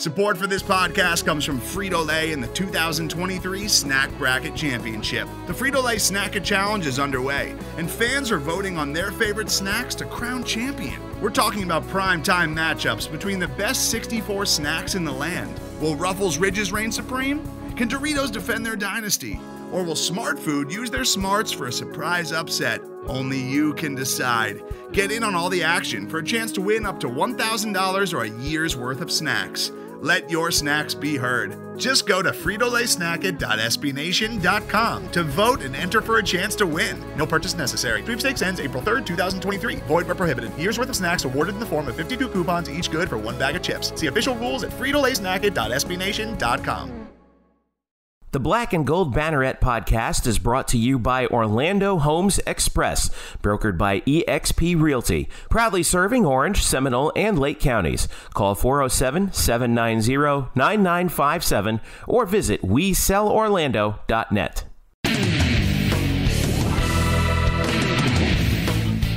Support for this podcast comes from Frito Lay and the 2023 Snack Bracket Championship. The Frito Lay Snack Challenge is underway, and fans are voting on their favorite snacks to crown champion. We're talking about prime time matchups between the best 64 snacks in the land. Will Ruffles Ridges reign supreme? Can Doritos defend their dynasty? Or will Smart Food use their smarts for a surprise upset? Only you can decide. Get in on all the action for a chance to win up to $1,000 or a year's worth of snacks. Let your snacks be heard. Just go to fritolaysnacket.sbnation.com to vote and enter for a chance to win. No purchase necessary. Sweepstakes ends April 3rd, 2023. Void where prohibited. Year's worth of snacks awarded in the form of 52 coupons, each good for one bag of chips. See official rules at fritolaysnacket.sbnation.com. The Black and Gold Banneret podcast is brought to you by Orlando Homes Express, brokered by eXp Realty, proudly serving Orange, Seminole, and Lake counties. Call 407 790 9957 or visit WeSellOrlando.net.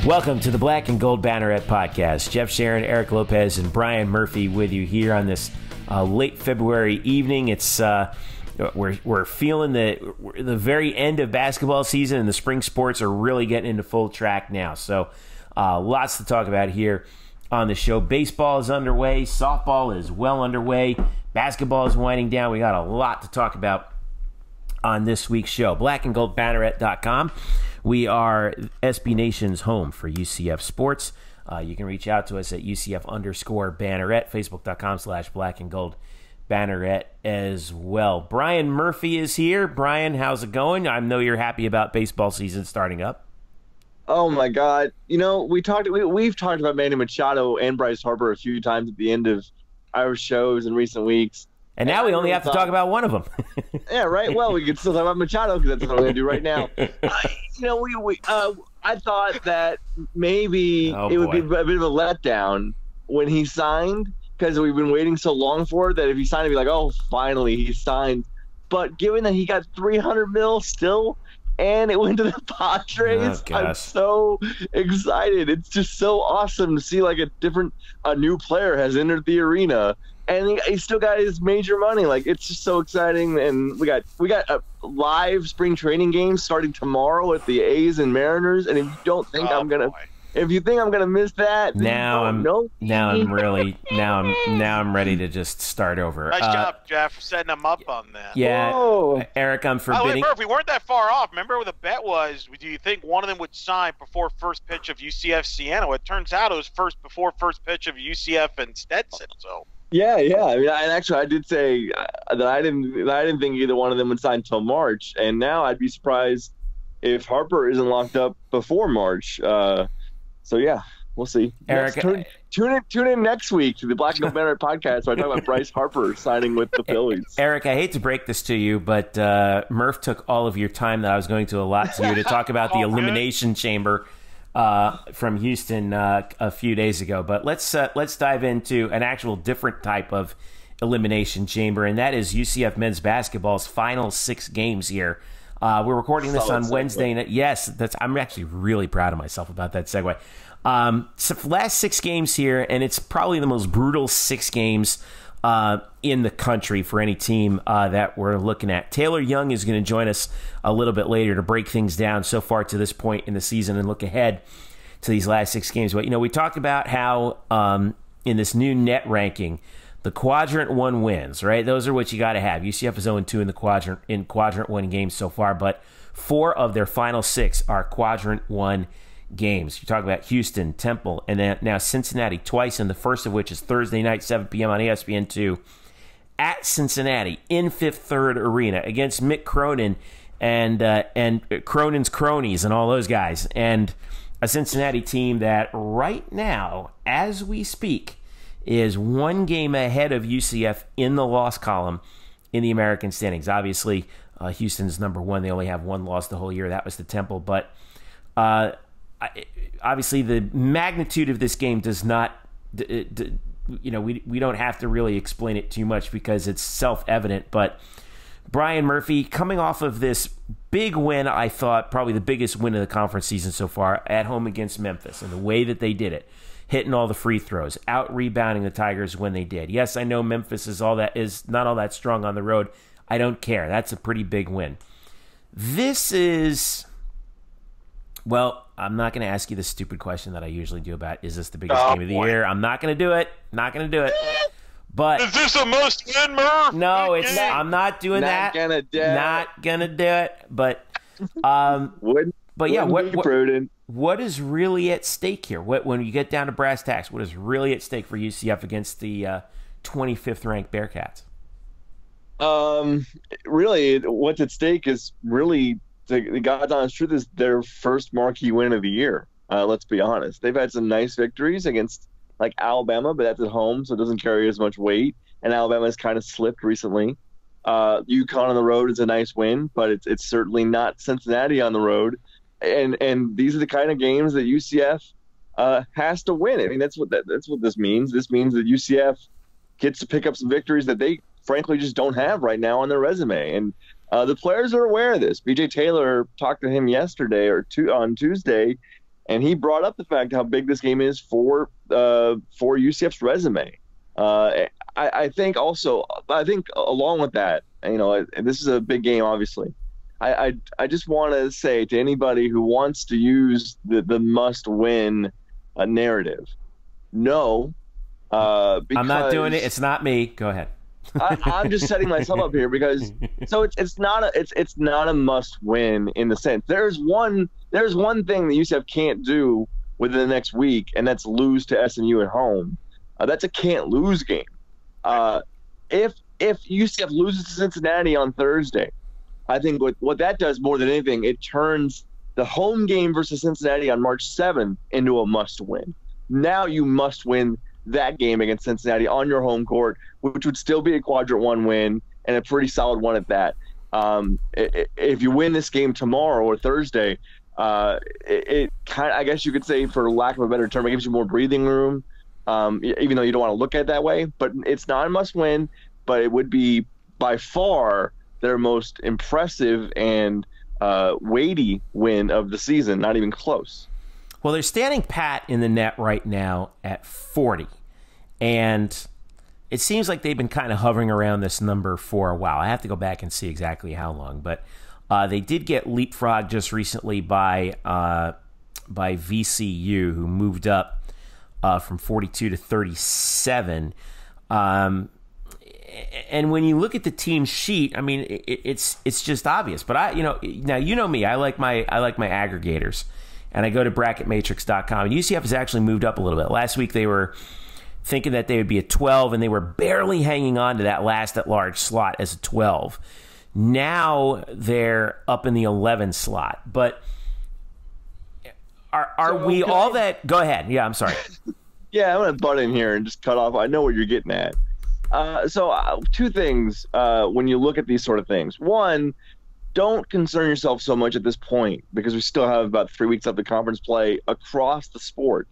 Welcome to the Black and Gold Banneret podcast. Jeff Sharon, Eric Lopez, and Brian Murphy with you here on this uh, late February evening. It's uh, we're we're feeling the the very end of basketball season, and the spring sports are really getting into full track now. So, uh, lots to talk about here on the show. Baseball is underway, softball is well underway, basketball is winding down. We got a lot to talk about on this week's show. Blackandgoldbanneret.com. We are SB Nation's home for UCF sports. Uh, you can reach out to us at UCF underscore banneret, facebook.com slash black and gold Banneret as well. Brian Murphy is here. Brian, how's it going? I know you're happy about baseball season starting up. Oh my God! You know we talked we we've talked about Manny Machado and Bryce Harper a few times at the end of our shows in recent weeks. And now we only have to talk about one of them. yeah, right. Well, we could still talk about Machado because that's what I'm going to do right now. Uh, you know, we, we uh, I thought that maybe oh, it would be a bit of a letdown when he signed because we've been waiting so long for it that if he signed, it'd be like, oh, finally he signed. But given that he got 300 mil still, and it went to the Padres, oh, I'm so excited. It's just so awesome to see like a different, a new player has entered the arena, and he, he still got his major money. Like it's just so exciting. And we got we got a live spring training game starting tomorrow at the A's and Mariners. And if you don't think oh, I'm gonna. Boy if you think I'm gonna miss that, now I'm no. now I'm really now I'm now I'm ready to just start over. Nice uh, job, Jeff, setting them up on that. Yeah, Whoa. Eric, I'm forbidding. Oh, wait, we weren't that far off. Remember what the bet was? Do you think one of them would sign before first pitch of UCF Siena? Well, it turns out it was first before first pitch of UCF and Stetson. So. Yeah, yeah. I mean, I, actually, I did say uh, that I didn't. That I didn't think either one of them would sign until March, and now I'd be surprised if Harper isn't locked up before March. Uh, so yeah, we'll see. Eric, tune, tune, in tune in next week to the Black and Gold podcast. where I talk about Bryce Harper signing with the Phillies. Eric, I hate to break this to you, but uh, Murph took all of your time that I was going to allot to you to talk about the elimination chamber. Uh, from Houston uh, a few days ago, but let's uh, let's dive into an actual different type of elimination chamber, and that is UCF men's basketball's final six games here uh, we're recording this Solid on Wednesday. Night. Yes, that's. I'm actually really proud of myself about that segue. Um, so last six games here, and it's probably the most brutal six games uh, in the country for any team uh, that we're looking at. Taylor Young is going to join us a little bit later to break things down so far to this point in the season and look ahead to these last six games. But you know, we talked about how um, in this new net ranking the quadrant one wins, right? Those are what you got to have. UCF is 0 2 in the quadrant in quadrant one games so far, but four of their final six are quadrant one games. You talk about Houston, Temple, and then now Cincinnati twice, and the first of which is Thursday night, 7 p.m. on ESPN two at Cincinnati in Fifth Third Arena against Mick Cronin and uh, and Cronin's cronies and all those guys, and a Cincinnati team that right now, as we speak is one game ahead of UCF in the loss column in the American standings. Obviously, uh, Houston's number one. They only have one loss the whole year. That was the Temple. But uh, obviously, the magnitude of this game does not. You know, we we don't have to really explain it too much because it's self evident. But Brian Murphy coming off of this big win, I thought probably the biggest win of the conference season so far at home against Memphis, and the way that they did it hitting all the free throws, out rebounding the Tigers when they did. Yes, I know Memphis is all that is not all that strong on the road. I don't care. That's a pretty big win. This is well, I'm not going to ask you the stupid question that I usually do about is this the biggest oh, game of the boy. year? I'm not going to do it. Not going to do it. But is this a must win, Murph? No, it's not, I'm not doing not that. Gonna do not gonna do it. But um, wouldn't, but yeah, what, what, what is really at stake here? What when you get down to brass tacks, what is really at stake for UCF against the uh, 25th ranked Bearcats? Um, really, what's at stake is really the, the God's honest truth is their first marquee win of the year. Uh, let's be honest. They've had some nice victories against like Alabama, but that's at home, so it doesn't carry as much weight. And Alabama has kind of slipped recently. Uh, UConn on the road is a nice win, but it's it's certainly not Cincinnati on the road. And and these are the kind of games that UCF uh, has to win. I mean, that's what that, that's what this means. This means that UCF gets to pick up some victories that they frankly just don't have right now on their resume. And uh, the players are aware of this. BJ Taylor talked to him yesterday or two, on Tuesday, and he brought up the fact how big this game is for uh, for UCF's resume. Uh, I, I, think also, I think along with that, you know, this is a big game, obviously. I, I, I just want to say to anybody who wants to use the, the must win uh, narrative, no. Uh, I'm not doing it. It's not me. Go ahead. I, am just setting myself up here because so it's it's not a it's it's not a must win in the sense there's one there's one thing that UCF can't do within the next week and that's lose to SMU at home. Uh, that's a can't lose game. Uh, if if UCF loses to Cincinnati on Thursday, I think what what that does more than anything it turns the home game versus Cincinnati on March 7th into a must win. Now you must win that game against Cincinnati on your home court, which would still be a quadrant one win and a pretty solid one at that. Um, if you win this game tomorrow or Thursday, uh, it, it kind of, I guess you could say, for lack of a better term, it gives you more breathing room. Um, even though you don't want to look at it that way, but it's not a must win, but it would be by far their most impressive and uh, weighty win of the season. Not even close. Well, they're standing pat in the net right now at 40. And it seems like they've been kind of hovering around this number for a while. I have to go back and see exactly how long. But uh, they did get leapfrogged just recently by, uh, by VCU, who moved up uh, from 42 to 37. Um, and when you look at the team sheet, I mean, it, it's it's just obvious. But I, you know, now you know me. I like my I like my aggregators and I go to bracketmatrix.com. And UCF has actually moved up a little bit. Last week they were thinking that they would be a 12, and they were barely hanging on to that last at large slot as a 12. Now they're up in the 11 slot. But are, are so, we all that? Go ahead. Yeah, I'm sorry. yeah, I'm to butt in here and just cut off. I know what you're getting at. Uh, so, uh, two things uh, when you look at these sort of things. One, don't concern yourself so much at this point because we still have about three weeks of the conference play across the sport.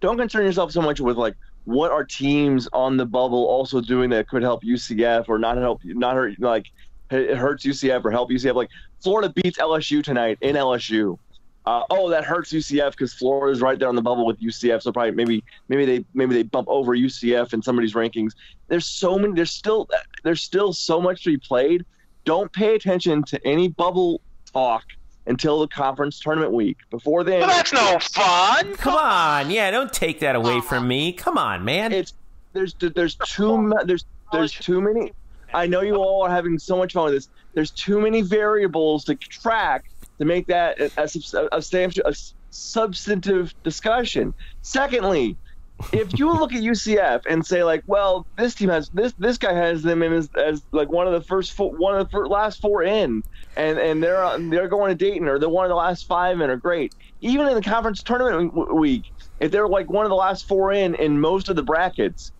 Don't concern yourself so much with like what are teams on the bubble also doing that could help UCF or not help not hurt like it hurts UCF or help UCF. Like Florida beats LSU tonight in LSU. Uh, oh, that hurts UCF because Florida's right there on the bubble with UCF. So probably maybe maybe they maybe they bump over UCF in somebody's rankings. There's so many. There's still there's still so much to be played don't pay attention to any bubble talk until the conference tournament week. Before then, well, that's no fun. Come on, yeah, don't take that away from me. Come on, man. It's there's there's too there's there's too many. I know you all are having so much fun with this. There's too many variables to track to make that a, a, a, a substantive discussion. Secondly, if you look at UCF and say like, well, this team has this this guy has them in as, as like one of the first four, one of the first, last four in, and and they're they're going to Dayton or they're one of the last five in, are great. Even in the conference tournament week, if they're like one of the last four in in most of the brackets,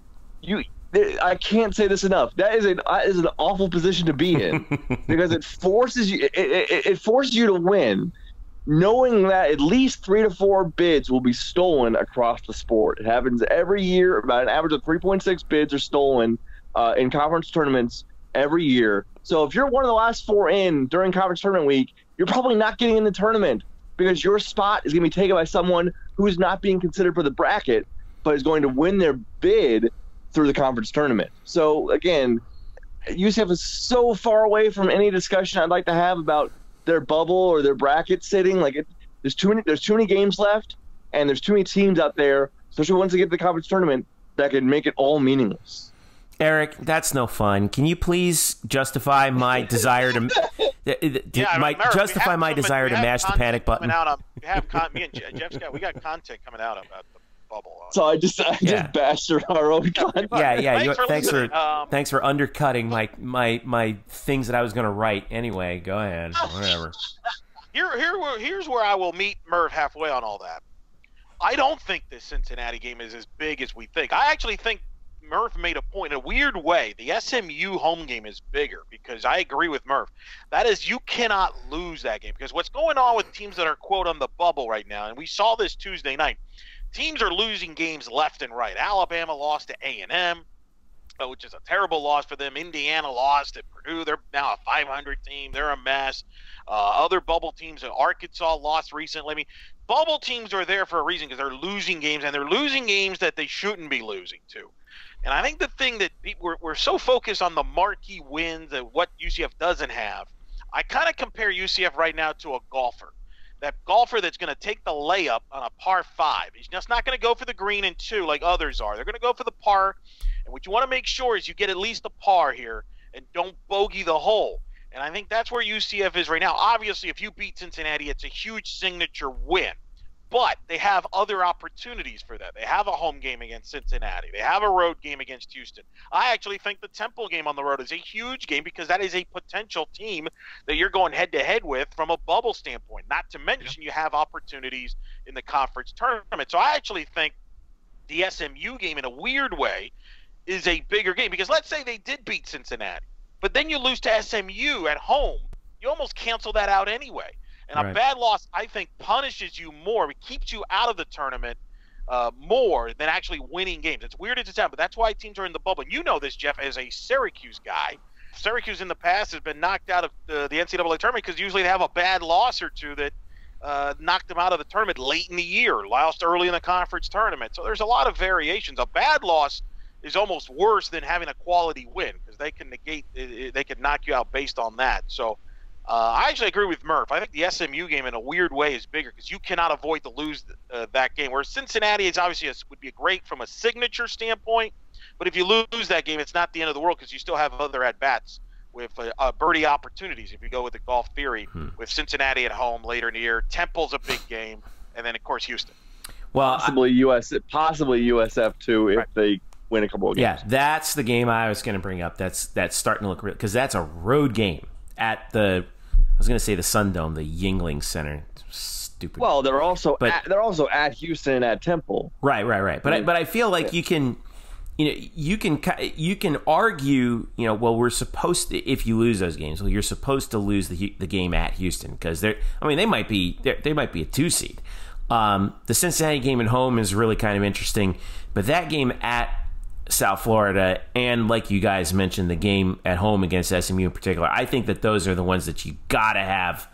you I can't say this enough. That is an is an awful position to be in because it forces you it, it, it forces you to win knowing that at least three to four bids will be stolen across the sport. It happens every year. About an average of 3.6 bids are stolen uh, in conference tournaments every year. So if you're one of the last four in during conference tournament week, you're probably not getting in the tournament because your spot is going to be taken by someone who's not being considered for the bracket but is going to win their bid through the conference tournament. So again, UCF is so far away from any discussion I'd like to have about their bubble or their bracket sitting. Like it, there's too many there's too many games left, and there's too many teams out there, especially once they get to the conference tournament, that could make it all meaningless. Eric, that's no fun. Can you please justify my desire to, yeah, my, remember, justify my desire to mash the panic button? Out on, we have con- me and Jeff's got we got content coming out about the bubble. So I just I yeah. just bashed our own content. Yeah, yeah. Thanks, for, thanks for um, thanks for undercutting my my my things that I was going to write. Anyway, go ahead. Whatever. Here, here, here's where I will meet Murph halfway on all that. I don't think this Cincinnati game is as big as we think. I actually think Murph made a point in a weird way. The SMU home game is bigger because I agree with Murph. That is, you cannot lose that game because what's going on with teams that are quote on the bubble right now, and we saw this Tuesday night. Teams are losing games left and right. Alabama lost to A and M, uh, which is a terrible loss for them. Indiana lost at Purdue. They're now a 500 team. They're a mess. Uh, other bubble teams, in Arkansas lost recently. I mean, bubble teams are there for a reason because they're losing games and they're losing games that they shouldn't be losing to. And I think the thing that we're, we're so focused on the marquee wins and what UCF doesn't have, I kind of compare UCF right now to a golfer. That golfer that's going to take the layup on a par five. He's just not going to go for the green and two like others are. They're going to go for the par. And what you want to make sure is you get at least a par here and don't bogey the hole. And I think that's where UCF is right now. Obviously, if you beat Cincinnati, it's a huge signature win but they have other opportunities for that. They have a home game against Cincinnati. They have a road game against Houston. I actually think the Temple game on the road is a huge game because that is a potential team that you're going head to head with from a bubble standpoint. Not to mention yeah. you have opportunities in the conference tournament. So I actually think the SMU game in a weird way is a bigger game because let's say they did beat Cincinnati, but then you lose to SMU at home, you almost cancel that out anyway. And right. a bad loss, I think, punishes you more. It keeps you out of the tournament uh, more than actually winning games. It's weird as it sounds, but that's why teams are in the bubble. And you know this, Jeff, as a Syracuse guy. Syracuse in the past has been knocked out of uh, the NCAA tournament because usually they have a bad loss or two that uh, knocked them out of the tournament late in the year, lost early in the conference tournament. So there's a lot of variations. A bad loss is almost worse than having a quality win because they can negate, they can knock you out based on that. So uh, I actually agree with Murph. I think the SMU game, in a weird way, is bigger because you cannot avoid to lose uh, that game. Whereas Cincinnati is obviously a, would be great from a signature standpoint, but if you lose that game, it's not the end of the world because you still have other at bats with uh, uh, birdie opportunities. If you go with the golf theory, hmm. with Cincinnati at home later in the year, Temple's a big game, and then of course Houston. Well, possibly I, US, possibly USF too if right. they win a couple of games. Yeah, that's the game I was going to bring up. That's that's starting to look real because that's a road game at the I was going to say the Sun Dome, the Yuengling Center. Stupid. Well, they're also but, at, they're also at Houston at Temple. Right, right, right. But I, but I feel like you can you know you can you can argue you know well we're supposed to if you lose those games well you're supposed to lose the the game at Houston because they're I mean they might be they might be a two seed. Um, the Cincinnati game at home is really kind of interesting, but that game at South Florida, and like you guys mentioned, the game at home against SMU in particular. I think that those are the ones that you gotta have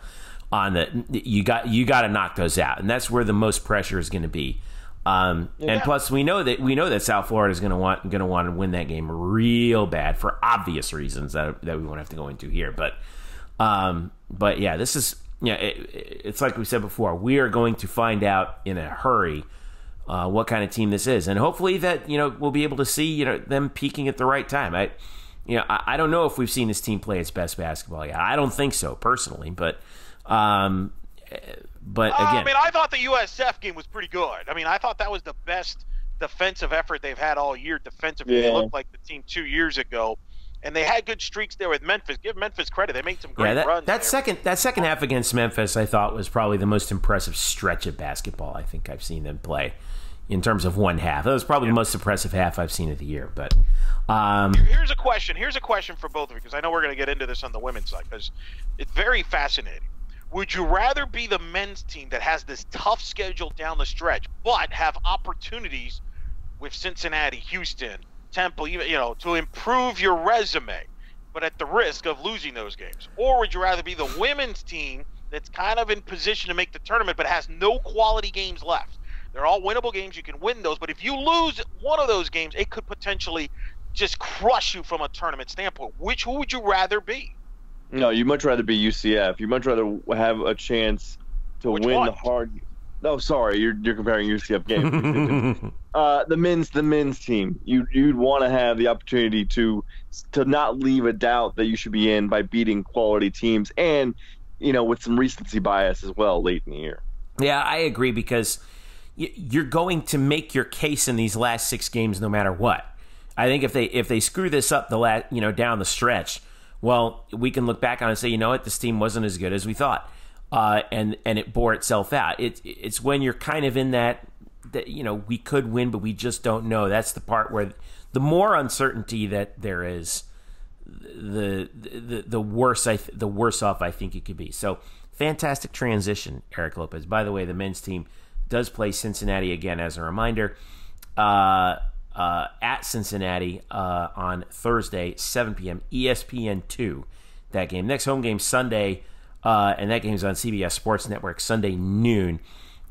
on the you got you got to knock those out, and that's where the most pressure is going to be. Um, yeah. And plus, we know that we know that South Florida is going to want going to want to win that game real bad for obvious reasons that that we won't have to go into here. But um, but yeah, this is yeah, it, it's like we said before. We are going to find out in a hurry uh, what kind of team this is, and hopefully that you know we'll be able to see you know them peaking at the right time. I, you know, I, I don't know if we've seen this team play its best basketball yet. I don't think so personally, but um, but again, uh, I mean, I thought the USF game was pretty good. I mean, I thought that was the best defensive effort they've had all year. Defensively, yeah. they looked like the team two years ago and they had good streaks there with Memphis. Give Memphis credit; they made some great yeah, that, runs. That there. second that second half against Memphis, I thought was probably the most impressive stretch of basketball I think I've seen them play in terms of one half. That was probably yeah. the most impressive half I've seen of the year. But um, here's a question. Here's a question for both of you because I know we're going to get into this on the women's side because it's very fascinating. Would you rather be the men's team that has this tough schedule down the stretch, but have opportunities with Cincinnati, Houston, Temple, you know, to improve your resume, but at the risk of losing those games? Or would you rather be the women's team that's kind of in position to make the tournament, but has no quality games left? They're all winnable games. You can win those, but if you lose one of those games, it could potentially just crush you from a tournament standpoint. Which who would you rather be? No, you'd much rather be UCF. You'd much rather have a chance to Which win one? the hard. No, sorry, you're you're comparing UCF games. uh, the men's the men's team. You you'd want to have the opportunity to to not leave a doubt that you should be in by beating quality teams and you know with some recency bias as well late in the year. Yeah, I agree because you're going to make your case in these last six games no matter what. I think if they if they screw this up the last you know down the stretch, well, we can look back on and say, you know what, this team wasn't as good as we thought, uh, and and it bore itself out. It, it's when you're kind of in that that you know we could win, but we just don't know. That's the part where the more uncertainty that there is, the the the worse I th- the worse off I think it could be. So fantastic transition, Eric Lopez. By the way, the men's team does play Cincinnati again as a reminder. Uh, uh, at Cincinnati uh, on Thursday, 7 p.m. ESPN two. That game. Next home game Sunday, uh, and that game's on CBS Sports Network Sunday noon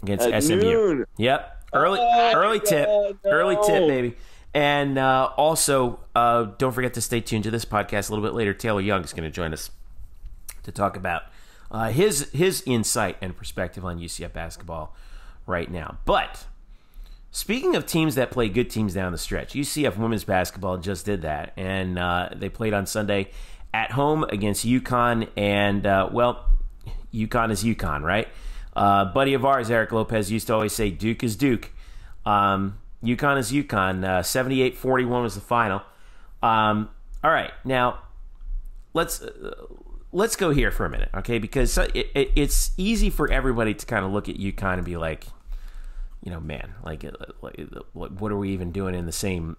against At SMU. noon. Yep, early Oh, early tip, no. early tip, baby. And uh, also, uh, don't forget to stay tuned to this podcast a little bit later. Taylor Young is going to join us to talk about uh, his his insight and perspective on UCF basketball right now. But speaking of teams that play good teams down the stretch, UCF women's basketball just did that, and uh, they played on Sunday at home against UConn. And uh, well, UConn is UConn, right? Uh, buddy of ours, Eric Lopez, used to always say Duke is Duke. Um, UConn is UConn. Uh, 78-41 was the final. Um, all right, now let's uh, let's go here for a minute, okay? Because it, it, it's easy for everybody to kind of look at UConn and be like, you know, man, like, uh, like, what are we even doing in the same?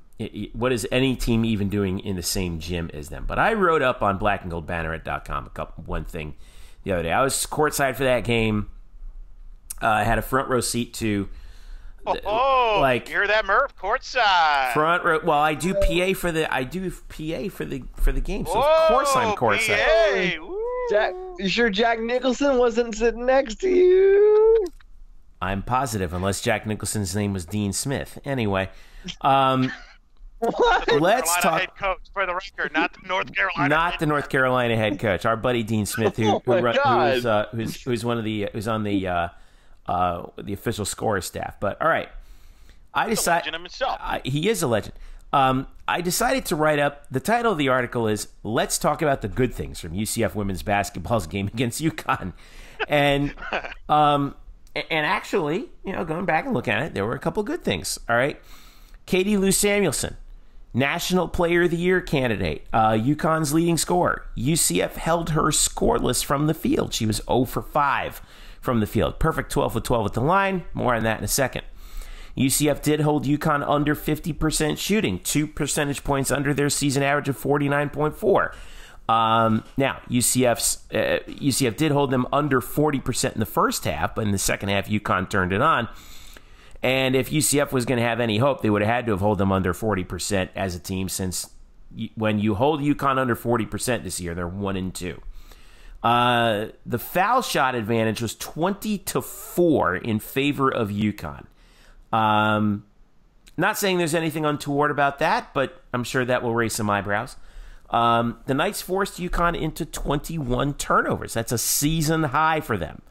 What is any team even doing in the same gym as them? But I wrote up on blackandgoldbanneret.com a couple one thing the other day. I was courtside for that game. Uh, I had a front row seat to. Oh, like you hear that, Murph? Courtside. Front row. Well, I do PA for the. I do PA for the for the game, so of course I'm Whoa, courtside. PA. Jack, you sure Jack Nicholson wasn't sitting next to you? I'm positive, unless Jack Nicholson's name was Dean Smith. Anyway, um, What? let's Carolina talk. head coach for the record, not the North Carolina. Not head the North coach. Carolina head coach, our buddy Dean Smith, who, Oh who, my run- God. who's, uh, who's who's one of the who's on the uh, uh, the official scorer staff. But all right, I decided himself. I, he is a legend. Um, I decided to write up the title of the article is "Let's talk about the good things from UCF women's basketball's game against UConn," and um, a- and actually, you know, going back and looking at it, there were a couple good things. All right, Katie Lou Samuelson, National Player of the Year candidate, uh, UConn's leading scorer. UCF held her scoreless from the field. She was 0 for 5 from the field. Perfect 12 for 12 at the line. More on that in a second. UCF did hold UConn under 50% shooting, two percentage points under their season average of 49.4. Um, now, UCF's uh, UCF did hold them under 40% in the first half, but in the second half, UConn turned it on. And if UCF was going to have any hope, they would have had to have held them under 40% as a team since when you hold UConn under 40% this year, they're 1 and 2. Uh, the foul shot advantage was 20 to 4 in favor of UConn. Um, not saying there's anything untoward about that, but I'm sure that will raise some eyebrows. Um, the Knights forced UConn into 21 turnovers. That's a season high for them.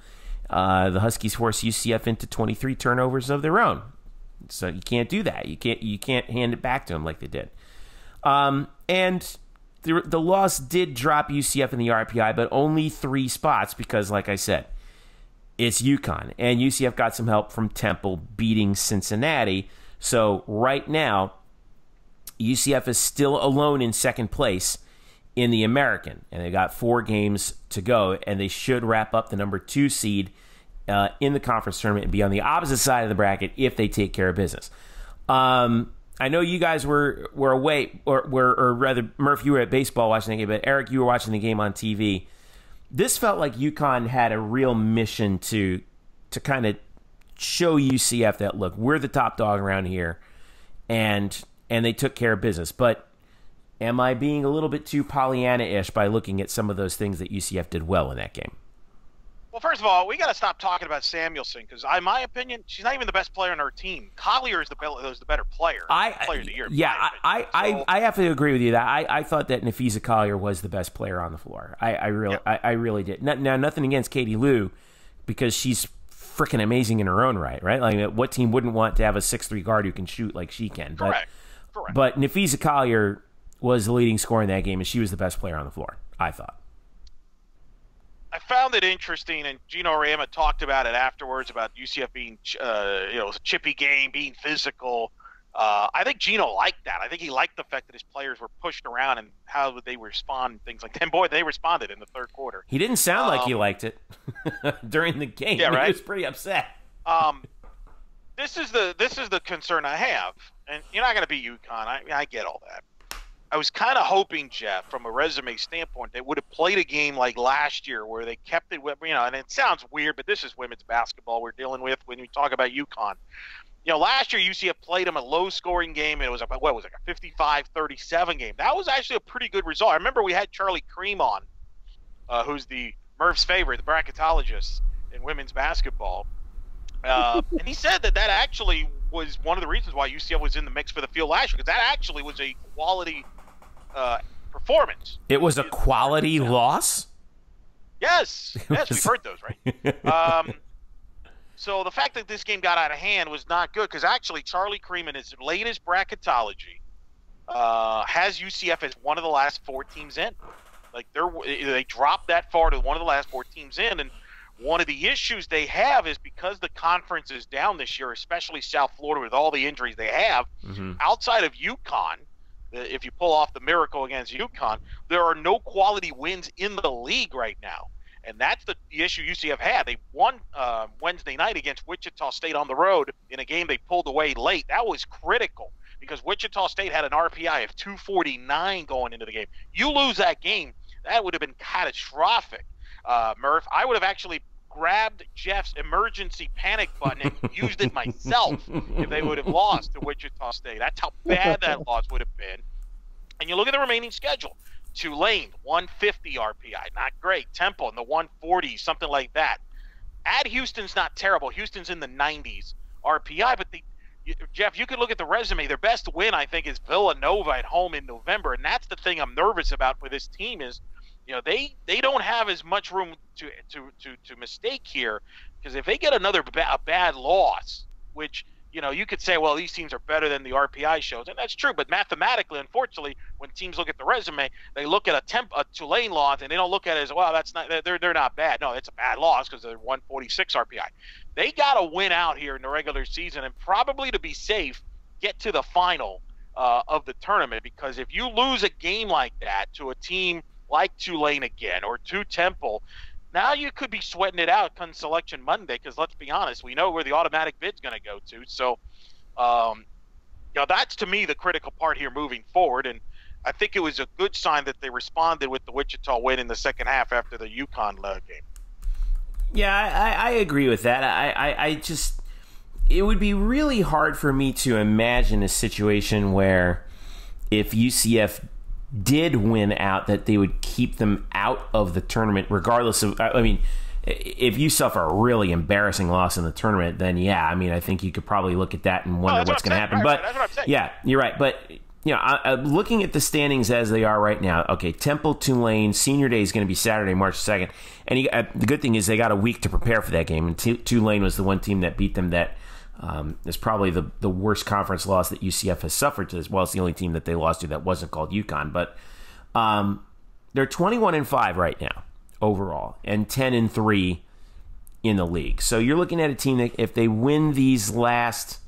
Uh, the Huskies forced UCF into 23 turnovers of their own. So you can't do that. You can't you can't hand it back to them like they did. Um, and the the loss did drop UCF in the RPI, but only three spots because, like I said, it's UConn, and UCF got some help from Temple beating Cincinnati. So right now, UCF is still alone in second place in the American, and they got four games to go, and they should wrap up the number two seed uh, in the conference tournament and be on the opposite side of the bracket if they take care of business. Um, I know you guys were were away, or were, or rather, Murph, you were at baseball watching the game, but Eric, you were watching the game on TV. This felt like UConn had a real mission to to kind of show UCF that look, we're the top dog around here, and and they took care of business. But am I being a little bit too Pollyanna-ish by looking at some of those things that UCF did well in that game? Well, first of all, we got to stop talking about Samuelson because, in my opinion, she's not even the best player on her team. Collier is the is the better player. I player of the year. Yeah, I, I, so, I, I, have to agree with you that I, I thought that Napheesa Collier was the best player on the floor. I, I really yeah. I, I, really did. Now, nothing against Katie Lou because she's freaking amazing in her own right, right? Like, what team wouldn't want to have a six three guard who can shoot like she can? But, Correct. Correct. But Napheesa Collier was the leading scorer in that game, and she was the best player on the floor. I thought. I found it interesting, and Geno Auriemma talked about it afterwards about UCF being, uh, you know, a chippy game, being physical. Uh, I think Gino liked that. I think he liked the fact that his players were pushed around and how would they respond, things like that. And boy, they responded in the third quarter. He didn't sound um, like he um, liked it during the game. Yeah, right. He was pretty upset. Um, this is the this is the concern I have, and you're not going to beat UConn. I, I get all that. I was kind of hoping, Jeff, from a resume standpoint, they would have played a game like last year where they kept it, you know, and it sounds weird, but this is women's basketball we're dealing with when we talk about UConn. You know, last year UCF played them a low-scoring game, and it was about what was it, a 55-37 game. That was actually a pretty good result. I remember we had Charlie Creme on, uh, who's the Murph's favorite, the bracketologist in women's basketball, uh, and he said that that actually was one of the reasons why UCF was in the mix for the field last year because that actually was a quality uh, performance. It was a quality yeah. loss. Yes, yes, we've heard those, right? um, so the fact that this game got out of hand was not good because actually Charlie Creme in his latest bracketology uh, has UCF as one of the last four teams in. Like they're they dropped that far to one of the last four teams in, and one of the issues they have is because the conference is down this year, especially South Florida with all the injuries they have. Mm-hmm. Outside of UConn, if you pull off the miracle against UConn, there are no quality wins in the league right now. And that's the, issue UCF had. They won uh, Wednesday night against Wichita State on the road in a game they pulled away late. That was critical because Wichita State had an RPI of 249 going into the game. You lose that game, that would have been catastrophic. Uh, Murph, I would have actually grabbed Jeff's emergency panic button and used it myself if they would have lost to Wichita State. That's how bad that loss would have been. And you look at the remaining schedule. Tulane, 150 RPI, not great. Temple in the 140s, something like that. At Houston's not terrible. Houston's in the 90s RPI, but the Jeff, you could look at the resume. Their best win, I think, is Villanova at home in November, and that's the thing I'm nervous about for this team is you know they they don't have as much room to to to, to mistake here because if they get another ba- bad loss, which you know you could say, well, these teams are better than the RPI shows, and that's true. But mathematically, unfortunately, when teams look at the resume, they look at a temp a Tulane loss and they don't look at it as well. That's not they're they're not bad. No, it's a bad loss because they're 146 RPI. They got to win out here in the regular season and probably to be safe, get to the final uh, of the tournament because if you lose a game like that to a team like Tulane again or to Temple, now you could be sweating it out come selection Monday because let's be honest, we know where the automatic bid's going to go to. So, um, you know, that's to me the critical part here moving forward. And I think it was a good sign that they responded with the Wichita win in the second half after the UConn game. Yeah, I, I agree with that. I, I, I just, it would be really hard for me to imagine a situation where if UCF did win out, that they would keep them out of the tournament, regardless of. I mean, if you suffer a really embarrassing loss in the tournament, then yeah, I mean, I think you could probably look at that and wonder oh, what's going to happen. Right, but yeah, you're right. But you know, I, looking at the standings as they are right now, okay, Temple Tulane Senior Day is going to be Saturday, March second, and he, uh, the good thing is they got a week to prepare for that game. And T- Tulane was the one team that beat them that um, is probably the the worst conference loss that UCF has suffered to this. Well, it's the only team that they lost to that wasn't called UConn, but um, they're 21 and five right now overall, and 10 and three in the league. So you're looking at a team that if they win these last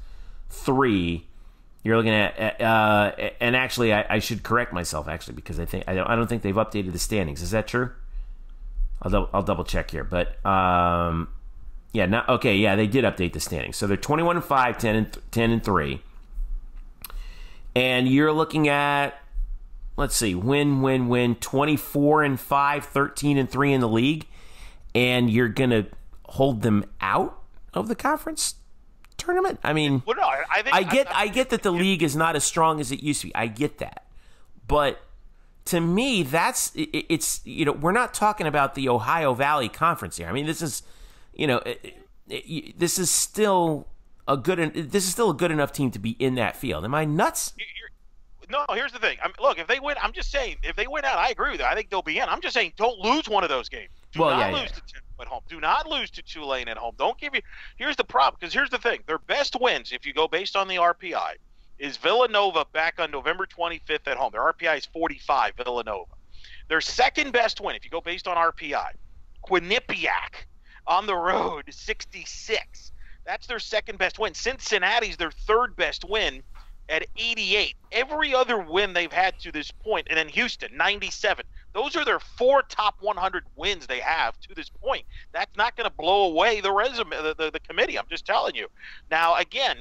three, you're looking at, uh, and actually, I, I, should correct myself actually because I think I don't, I don't think they've updated the standings. Is that true? I'll double, I'll double check here, but um, yeah, not okay. Yeah, they did update the standings, so they're 21 and 5, 10 and 10 and three, and you're looking at let's see, win, win, win, 24 and 5, 13 and 3 in the league, and you're going to hold them out of the conference tournament? I mean, well, no, I, think, I get I, I get that the league is not as strong as it used to be. I get that. But to me, that's it's you know we're not talking about the Ohio Valley Conference here. I mean, this is you know it, it, this is still a good this is still a good enough team to be in that field. Am I nuts? no, here's the thing. I look, if they win, I'm just saying, if they win out, I agree with you. I think they'll be in. I'm just saying, don't lose one of those games. Do well, not yeah, lose yeah. to Temple at home. Do not lose to Tulane at home. Don't give you. Here's the problem, because here's the thing. Their best wins, if you go based on the RPI, is Villanova back on November 25th at home. Their RPI is 45, Villanova. Their second best win, if you go based on RPI, Quinnipiac on the road, 66. That's their second best win. Cincinnati's their third best win at 88. Every other win they've had to this point, and then Houston, 97. Those are their four top 100 wins they have to this point. That's not going to blow away the resume, the, the, the committee. I'm just telling you. Now, again,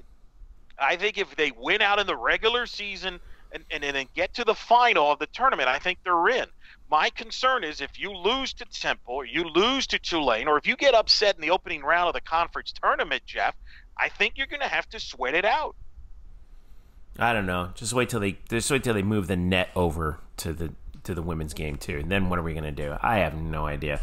I think if they win out in the regular season and, and, and then get to the final of the tournament, I think they're in. My concern is if you lose to Temple, or you lose to Tulane, or if you get upset in the opening round of the conference tournament, Jeff, I think you're going to have to sweat it out. I don't know. Just wait till they just wait till they move the net over to the to the women's game too. And then what are we going to do? I have no idea.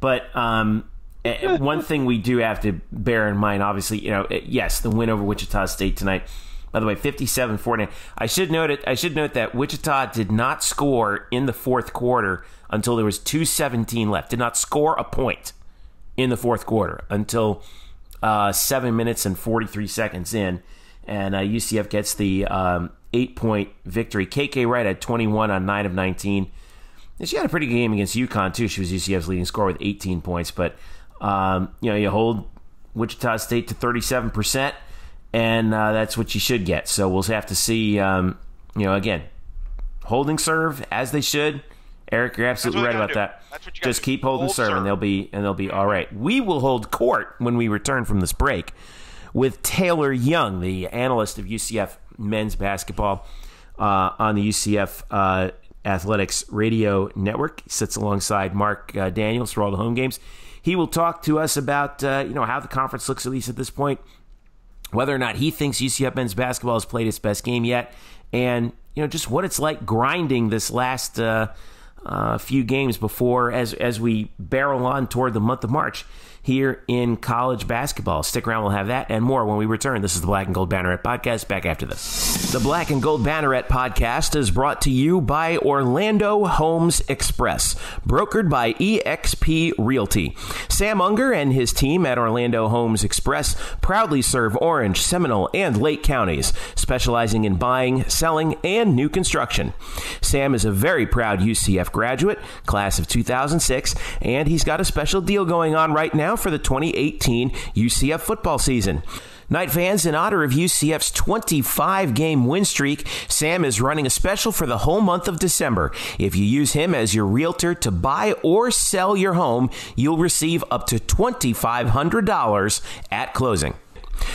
But um, one thing we do have to bear in mind, obviously, you know, yes, the win over Wichita State tonight. By the way, 57-49. I should note it. I should note that Wichita did not score in the fourth quarter until there was 2:17 left. Did not score a point in the fourth quarter until uh, seven minutes and 43 seconds in and uh, UCF gets the um, eight point victory. KK Wright had 21 on 9 of 19. And she had a pretty good game against UConn, too. She was UCF's leading scorer with 18 points. But, um, you know, you hold Wichita State to 37%, and uh, that's what you should get. So we'll have to see, um, you know, again, holding serve as they should. Eric, you're absolutely right about do. that. Just keep holding hold serve, serve, and they'll be and they'll be all right. We will hold court when we return from this break with Taylor Young, the analyst of UCF men's basketball uh, on the UCF uh, Athletics Radio Network. He sits alongside Mark uh, Daniels for all the home games. He will talk to us about uh, you know how the conference looks at least at this point, whether or not he thinks UCF men's basketball has played its best game yet, and you know just what it's like grinding this last uh, uh, few games before as as we barrel on toward the month of March here in college basketball. Stick around, we'll have that and more when we return. This is the Black and Gold Banneret Podcast. Back after this. The Black and Gold Banneret Podcast is brought to you by Orlando Homes Express, brokered by eXp Realty. Sam Unger and his team at Orlando Homes Express proudly serve Orange, Seminole, and Lake counties, specializing in buying, selling, and new construction. Sam is a very proud UCF graduate, class of 2006, and he's got a special deal going on right now now for the 2018 UCF football season. Knight fans, in honor of UCF's 25 game win streak, Sam is running a special for the whole month of December. If you use him as your realtor to buy or sell your home, you'll receive up to $2,500 at closing.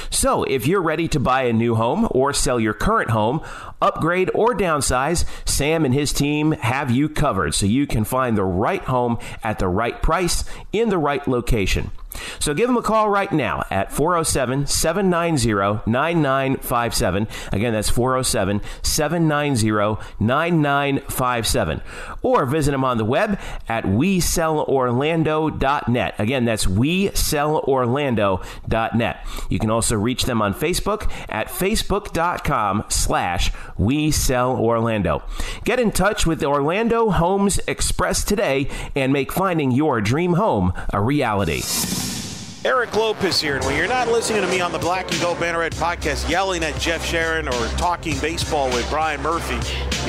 So, if you're ready to buy a new home or sell your current home, upgrade or downsize, Sam and his team have you covered so you can find the right home at the right price in the right location. So give them a call right now at 407 790 9957. Again, that's 407 790 9957. Or visit them on the web at WeSellOrlando.net. Again, that's WeSellOrlando.net. You can also reach them on Facebook at Facebook.com slash WeSellOrlando. Get in touch with Orlando Homes Express today and make finding your dream home a reality. Eric Lopez here, and when you're not listening to me on the Black and Gold Banneret podcast yelling at Jeff Sharon or talking baseball with Brian Murphy,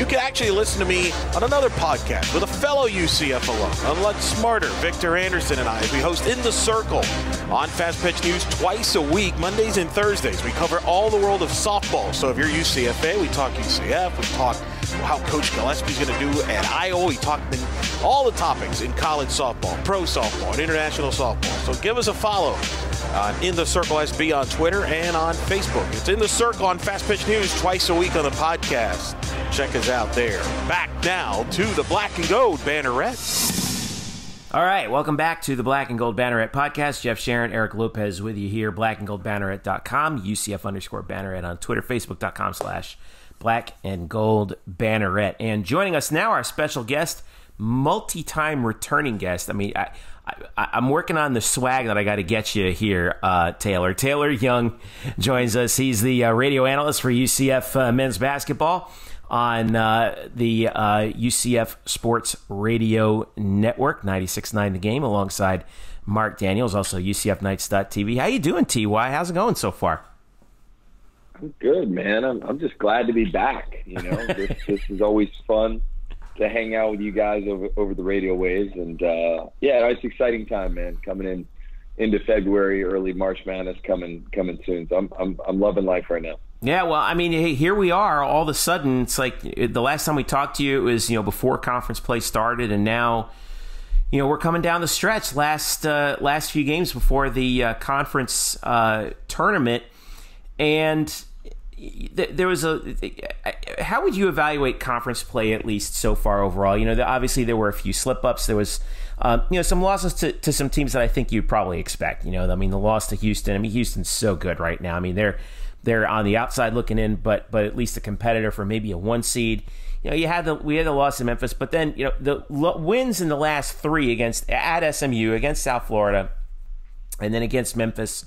you can actually listen to me on another podcast with a fellow UCF alum, a lot smarter, Victor Anderson and I, as we host In the Circle on Fast Pitch News twice a week, Mondays and Thursdays. We cover all the world of softball. So if you're UCFA, we talk UCF, we talk how Coach Gillespie's going to do at Iowa. We talked all the topics in college softball, pro softball, and international softball. So give us a follow on In the Circle SB on Twitter and on Facebook. It's In the Circle on Fast Pitch News twice a week on the podcast. Check us out there. Back now to the Black and Gold Banneret. All right, welcome back to the Black and Gold Banneret podcast. Jeff Sharon, Eric Lopez with you here, blackandgoldbanneret.com, UCF underscore banneret on Twitter, Facebook.com slash black and gold banneret. And joining us now, our special guest, multi time returning guest. I mean, I, I, am working on the swag that I got to get you here, uh, Taylor. Taylor Young joins us. He's the uh, radio analyst for UCF uh, men's basketball on uh, the UCF uh, Sports Radio Network, 96.9 The Game, alongside Mark Daniels, also UCF UCFKnights.tv. How you doing, Ty? How's it going so far? I'm good, man. I'm I'm just glad to be back. You know, this this is always fun to hang out with you guys over over the radio waves, and uh, yeah, it's exciting time, man. Coming in into February, early March Madness coming coming soon. So I'm I'm I'm loving life right now. Yeah, well, I mean, here we are. All of a sudden, it's like the last time we talked to you, it was you know before conference play started, and now, you know, we're coming down the stretch. Last uh, last few games before the uh, conference uh, tournament, and there was a how would you evaluate conference play at least so far overall? You know obviously there were a few slip ups there was um, you know some losses to, to some teams that i think you'd probably expect you know? I mean the loss to houston i mean houston's so good right now. I mean they're they're on the outside looking in but but at least a competitor for maybe a one seed. You know you had the we had the loss in memphis but then you know the wins in the last three against at smu against south florida and then against memphis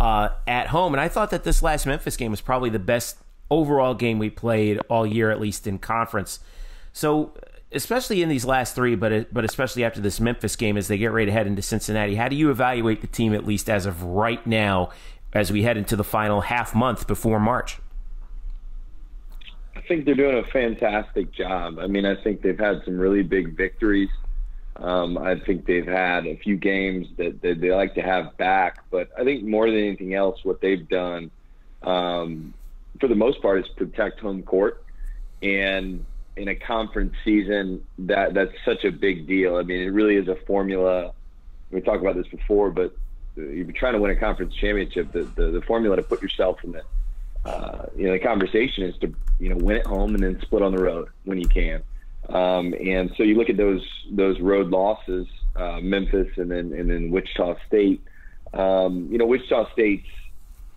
uh, at home. And I thought that this last Memphis game was probably the best overall game we played all year, at least in conference. So, especially in these last three, but but especially after this Memphis game, as they get ready to head into Cincinnati, how do you evaluate the team at least as of right now, as we head into the final half month before March? I think they're doing a fantastic job. I mean, I think they've had some really big victories. Um, I think they've had a few games that, they like to have back, but I think more than anything else, what they've done, um, for the most part, is protect home court. And in a conference season, that that's such a big deal. I mean, it really is a formula. We talked about this before, but if you're trying to win a conference championship, the, the, the formula to put yourself in the uh, you know the conversation is to you know win at home and then split on the road when you can. Um, and so you look at those those road losses, uh, Memphis and then and then Wichita State. Um, you know, Wichita State's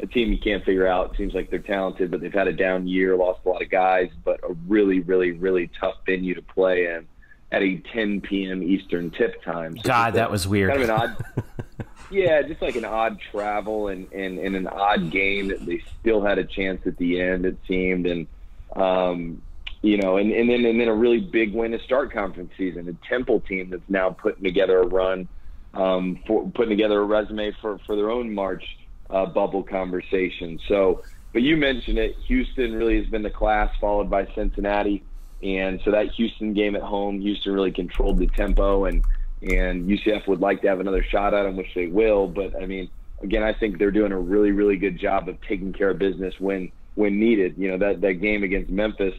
a team you can't figure out. It seems like they're talented, but they've had a down year, lost a lot of guys, but a really, really, really tough venue to play in at a 10 p.m. Eastern tip time. So God, that was weird. Kind of an odd. yeah, just like an odd travel and, and, and an odd game that they still had a chance at the end, it seemed. And, um, you know, and, and then and then a really big win to start conference season. A Temple team that's now putting together a run, um, for putting together a resume for for their own March uh, bubble conversation. So, but you mentioned it. Houston really has been the class, followed by Cincinnati, and so that Houston game at home, Houston really controlled the tempo, and and UCF would like to have another shot at them, which they will. But I mean, again, I think they're doing a really really good job of taking care of business when when needed. You know that that game against Memphis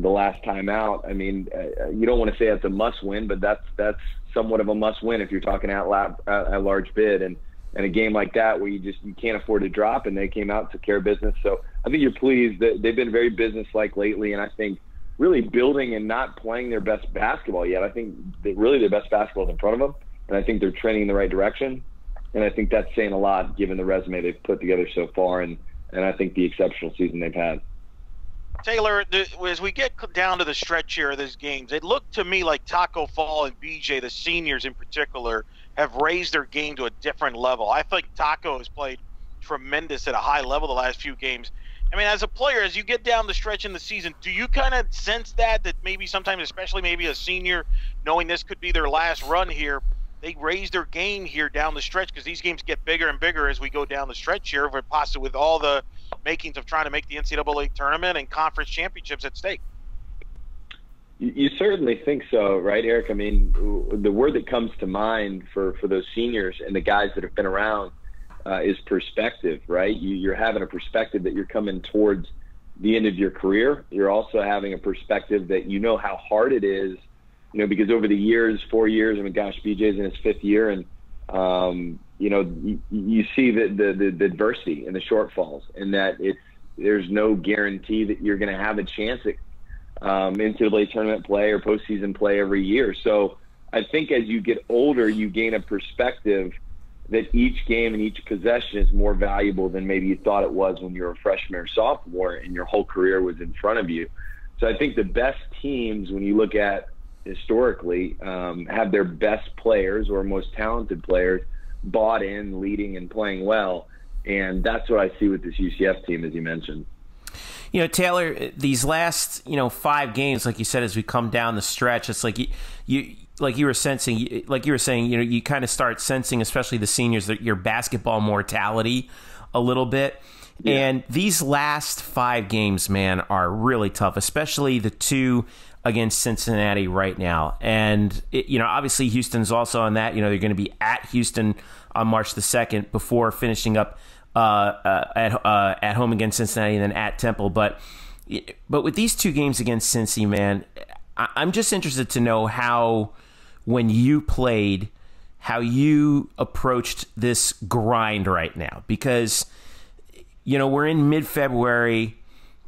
the last time out. I mean, uh, you don't want to say it's a must win, but that's that's somewhat of a must win if you're talking at, la- at large bid and and a game like that where you just you can't afford to drop and they came out to care business. So I think you're pleased that they've been very business like lately, and I think really building and not playing their best basketball yet. I think that really their best basketball is in front of them, and I think they're trending in the right direction. And I think that's saying a lot given the resume they've put together so far, and and I think the exceptional season they've had. Taylor, the, as we get down to the stretch here of these games, it looked to me like Taco Fall and BJ, the seniors in particular, have raised their game to a different level. I think Taco has played tremendous at a high level the last few games. I mean, as a player, as you get down the stretch in the season, do you kind of sense that that maybe sometimes, especially maybe a senior, knowing this could be their last run here, they raise their game here down the stretch because these games get bigger and bigger as we go down the stretch here, with possibly with all the makings of trying to make the NCAA tournament and conference championships at stake. You certainly think so, right, Eric? I mean, the word that comes to mind for, for those seniors and the guys that have been around uh, is perspective, right? You, you're having a perspective that you're coming towards the end of your career. You're also having a perspective that you know how hard it is, you know, because over the years, four years, I mean, gosh, BJ's in his fifth year, and um, you know, you, you see the, the, the, the adversity and the shortfalls, and that it's there's no guarantee that you're going to have a chance at um, NCAA tournament play or postseason play every year. So I think as you get older, you gain a perspective that each game and each possession is more valuable than maybe you thought it was when you were a freshman or sophomore and your whole career was in front of you. So I think the best teams, when you look at historically, um, have their best players or most talented players bought in, leading, and playing well. And that's what I see with this UCF team, as you mentioned. You know, Taylor, these last you know five games, like you said, as we come down the stretch, it's like you, you like you were sensing, like you were saying, you know, you kind of start sensing, especially the seniors, that your basketball mortality a little bit. Yeah. And these last five games, man, are really tough, especially the two against Cincinnati right now. And, it, you know, obviously Houston's also on that. You know, they're going to be at Houston on March the 2nd before finishing up uh, uh, at, uh, at home against Cincinnati and then at Temple. But, but with these two games against Cincy, man, I, I'm just interested to know how, when you played, how you approached this grind right now. Because, you know, we're in mid February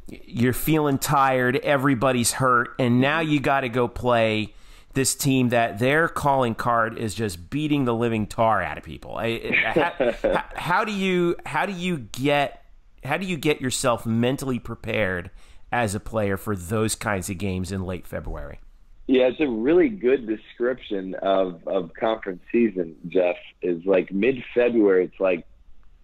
you're feeling tired, everybody's hurt, and now you got to go play this team that their calling card is just beating the living tar out of people. how, how, do you how do you get how do you get yourself mentally prepared as a player for those kinds of games in late February? Yeah, it's a really good description of of conference season, Jeff. Is like mid February. It's like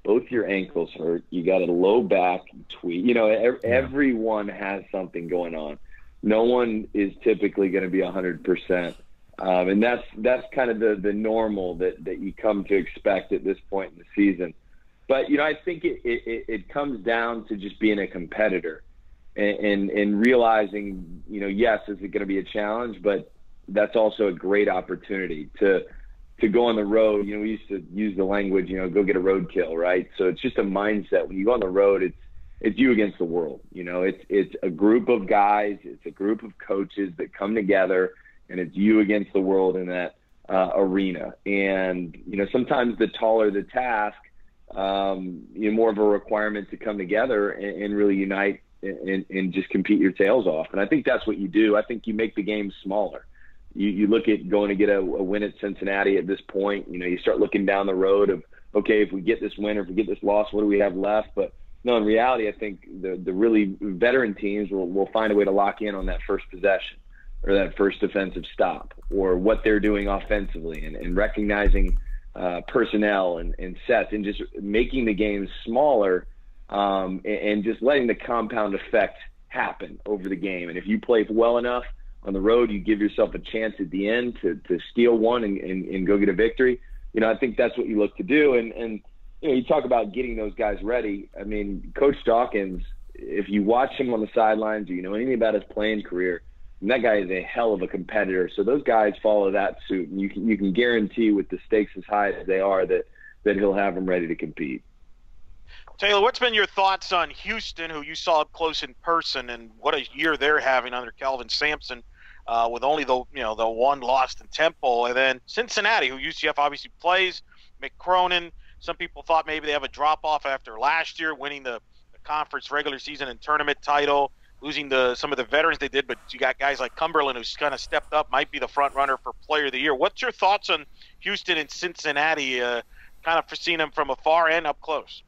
both your ankles hurt, you got a low back tweet. You know, er- yeah. everyone has something going on. No one is typically going to be 100%. Um, and that's that's kind of the the normal that that you come to expect at this point in the season. But you know, I think it it, it comes down to just being a competitor and, and and realizing, you know, yes, is it going to be a challenge, but that's also a great opportunity to to go on the road, you know, we used to use the language, you know, go get a roadkill, right? So it's just a mindset. When you go on the road, it's it's you against the world. You know, it's it's a group of guys, it's a group of coaches that come together, and it's you against the world in that uh, arena. And you know, sometimes the taller the task, um, you know, more of a requirement to come together and, and really unite and, and just compete your tails off. And I think that's what you do. I think you make the game smaller you, you look at going to get a, a win at Cincinnati at this point. You know, you start looking down the road of okay, if we get this win or if we get this loss, what do we have left? But no, in reality, I think the the really veteran teams will will find a way to lock in on that first possession or that first defensive stop or what they're doing offensively and, and recognizing uh, personnel and, and sets and just making the game smaller um, and, and just letting the compound effect happen over the game. And if you play well enough – on the road, you give yourself a chance at the end to, to steal one and, and, and go get a victory. You know, I think that's what you look to do. And, and, you know, you talk about getting those guys ready. I mean, Coach Dawkins, if you watch him on the sidelines or you know anything about his playing career, and that guy is a hell of a competitor. So those guys follow that suit, and you can you can guarantee with the stakes as high as they are that that he'll have them ready to compete. Taylor, what's been your thoughts on Houston, who you saw up close in person, and what a year they're having under Kelvin Sampson? Uh, with only the you know the one lost in Temple, and then Cincinnati, who UCF obviously plays. Mick Cronin. Some people thought maybe they have a drop off after last year, winning the, the conference regular season and tournament title, losing the some of the veterans they did. But you got guys like Cumberland, who's kind of stepped up, might be the front runner for Player of the Year. What's your thoughts on Houston and Cincinnati? Uh, kind of seeing them from afar and up close.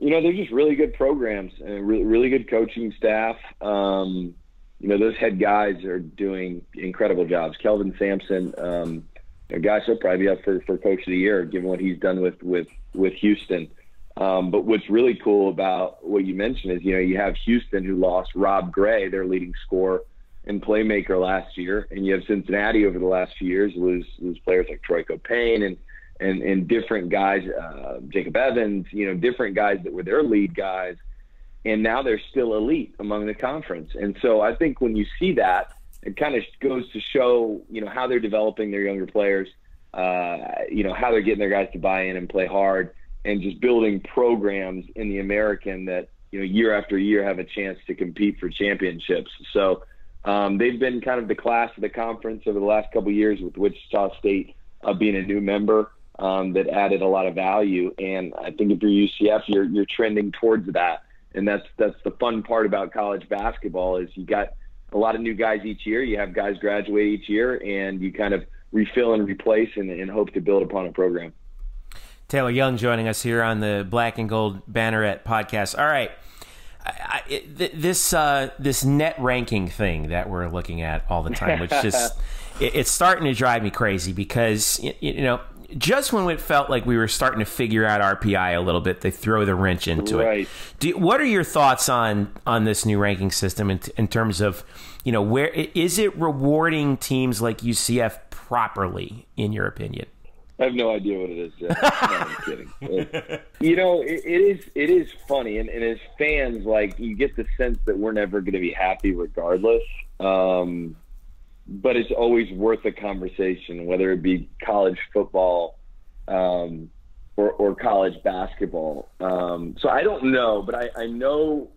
You know, they're just really good programs and really, really good coaching staff. Um, you know, those head guys are doing incredible jobs. Kelvin Sampson, um, a guy probably be up for, for coach of the year, given what he's done with, with, with Houston. Um, but what's really cool about what you mentioned is, you know, you have Houston who lost Rob Gray, their leading scorer and playmaker last year, and you have Cincinnati over the last few years lose lose players like Troy Caupain and and and different guys, uh, Jacob Evans, you know, different guys that were their lead guys and now they're still elite among the conference. And so I think when you see that, it kind of goes to show, you know, how they're developing their younger players, uh, you know, how they're getting their guys to buy in and play hard, and just building programs in the American that you know year after year have a chance to compete for championships. So um, they've been kind of the class of the conference over the last couple years, with Wichita State uh, being a new member. Um, that added a lot of value, and I think if you're UCF, you're you're trending towards that and that's that's the fun part about college basketball is you got a lot of new guys each year. You have guys graduate each year, and you kind of refill and replace and, and hope to build upon a program. Taylor Young joining us here on the Black and Gold Banneret podcast. All right. I, I, this uh, this net ranking thing that we're looking at all the time, which just it, it's starting to drive me crazy because you know just when it felt like we were starting to figure out RPI a little bit, they throw the wrench into right. it. Do, what are your thoughts on on this new ranking system in, in terms of you know where is it rewarding teams like UCF properly in your opinion? I have no idea what it is. No, I'm kidding. It, you know, it, it is it is funny, and, and as fans, like you get the sense that we're never going to be happy regardless. Um, but it's always worth a conversation, whether it be college football um, or, or, college basketball. Um, so I don't know, but I, I know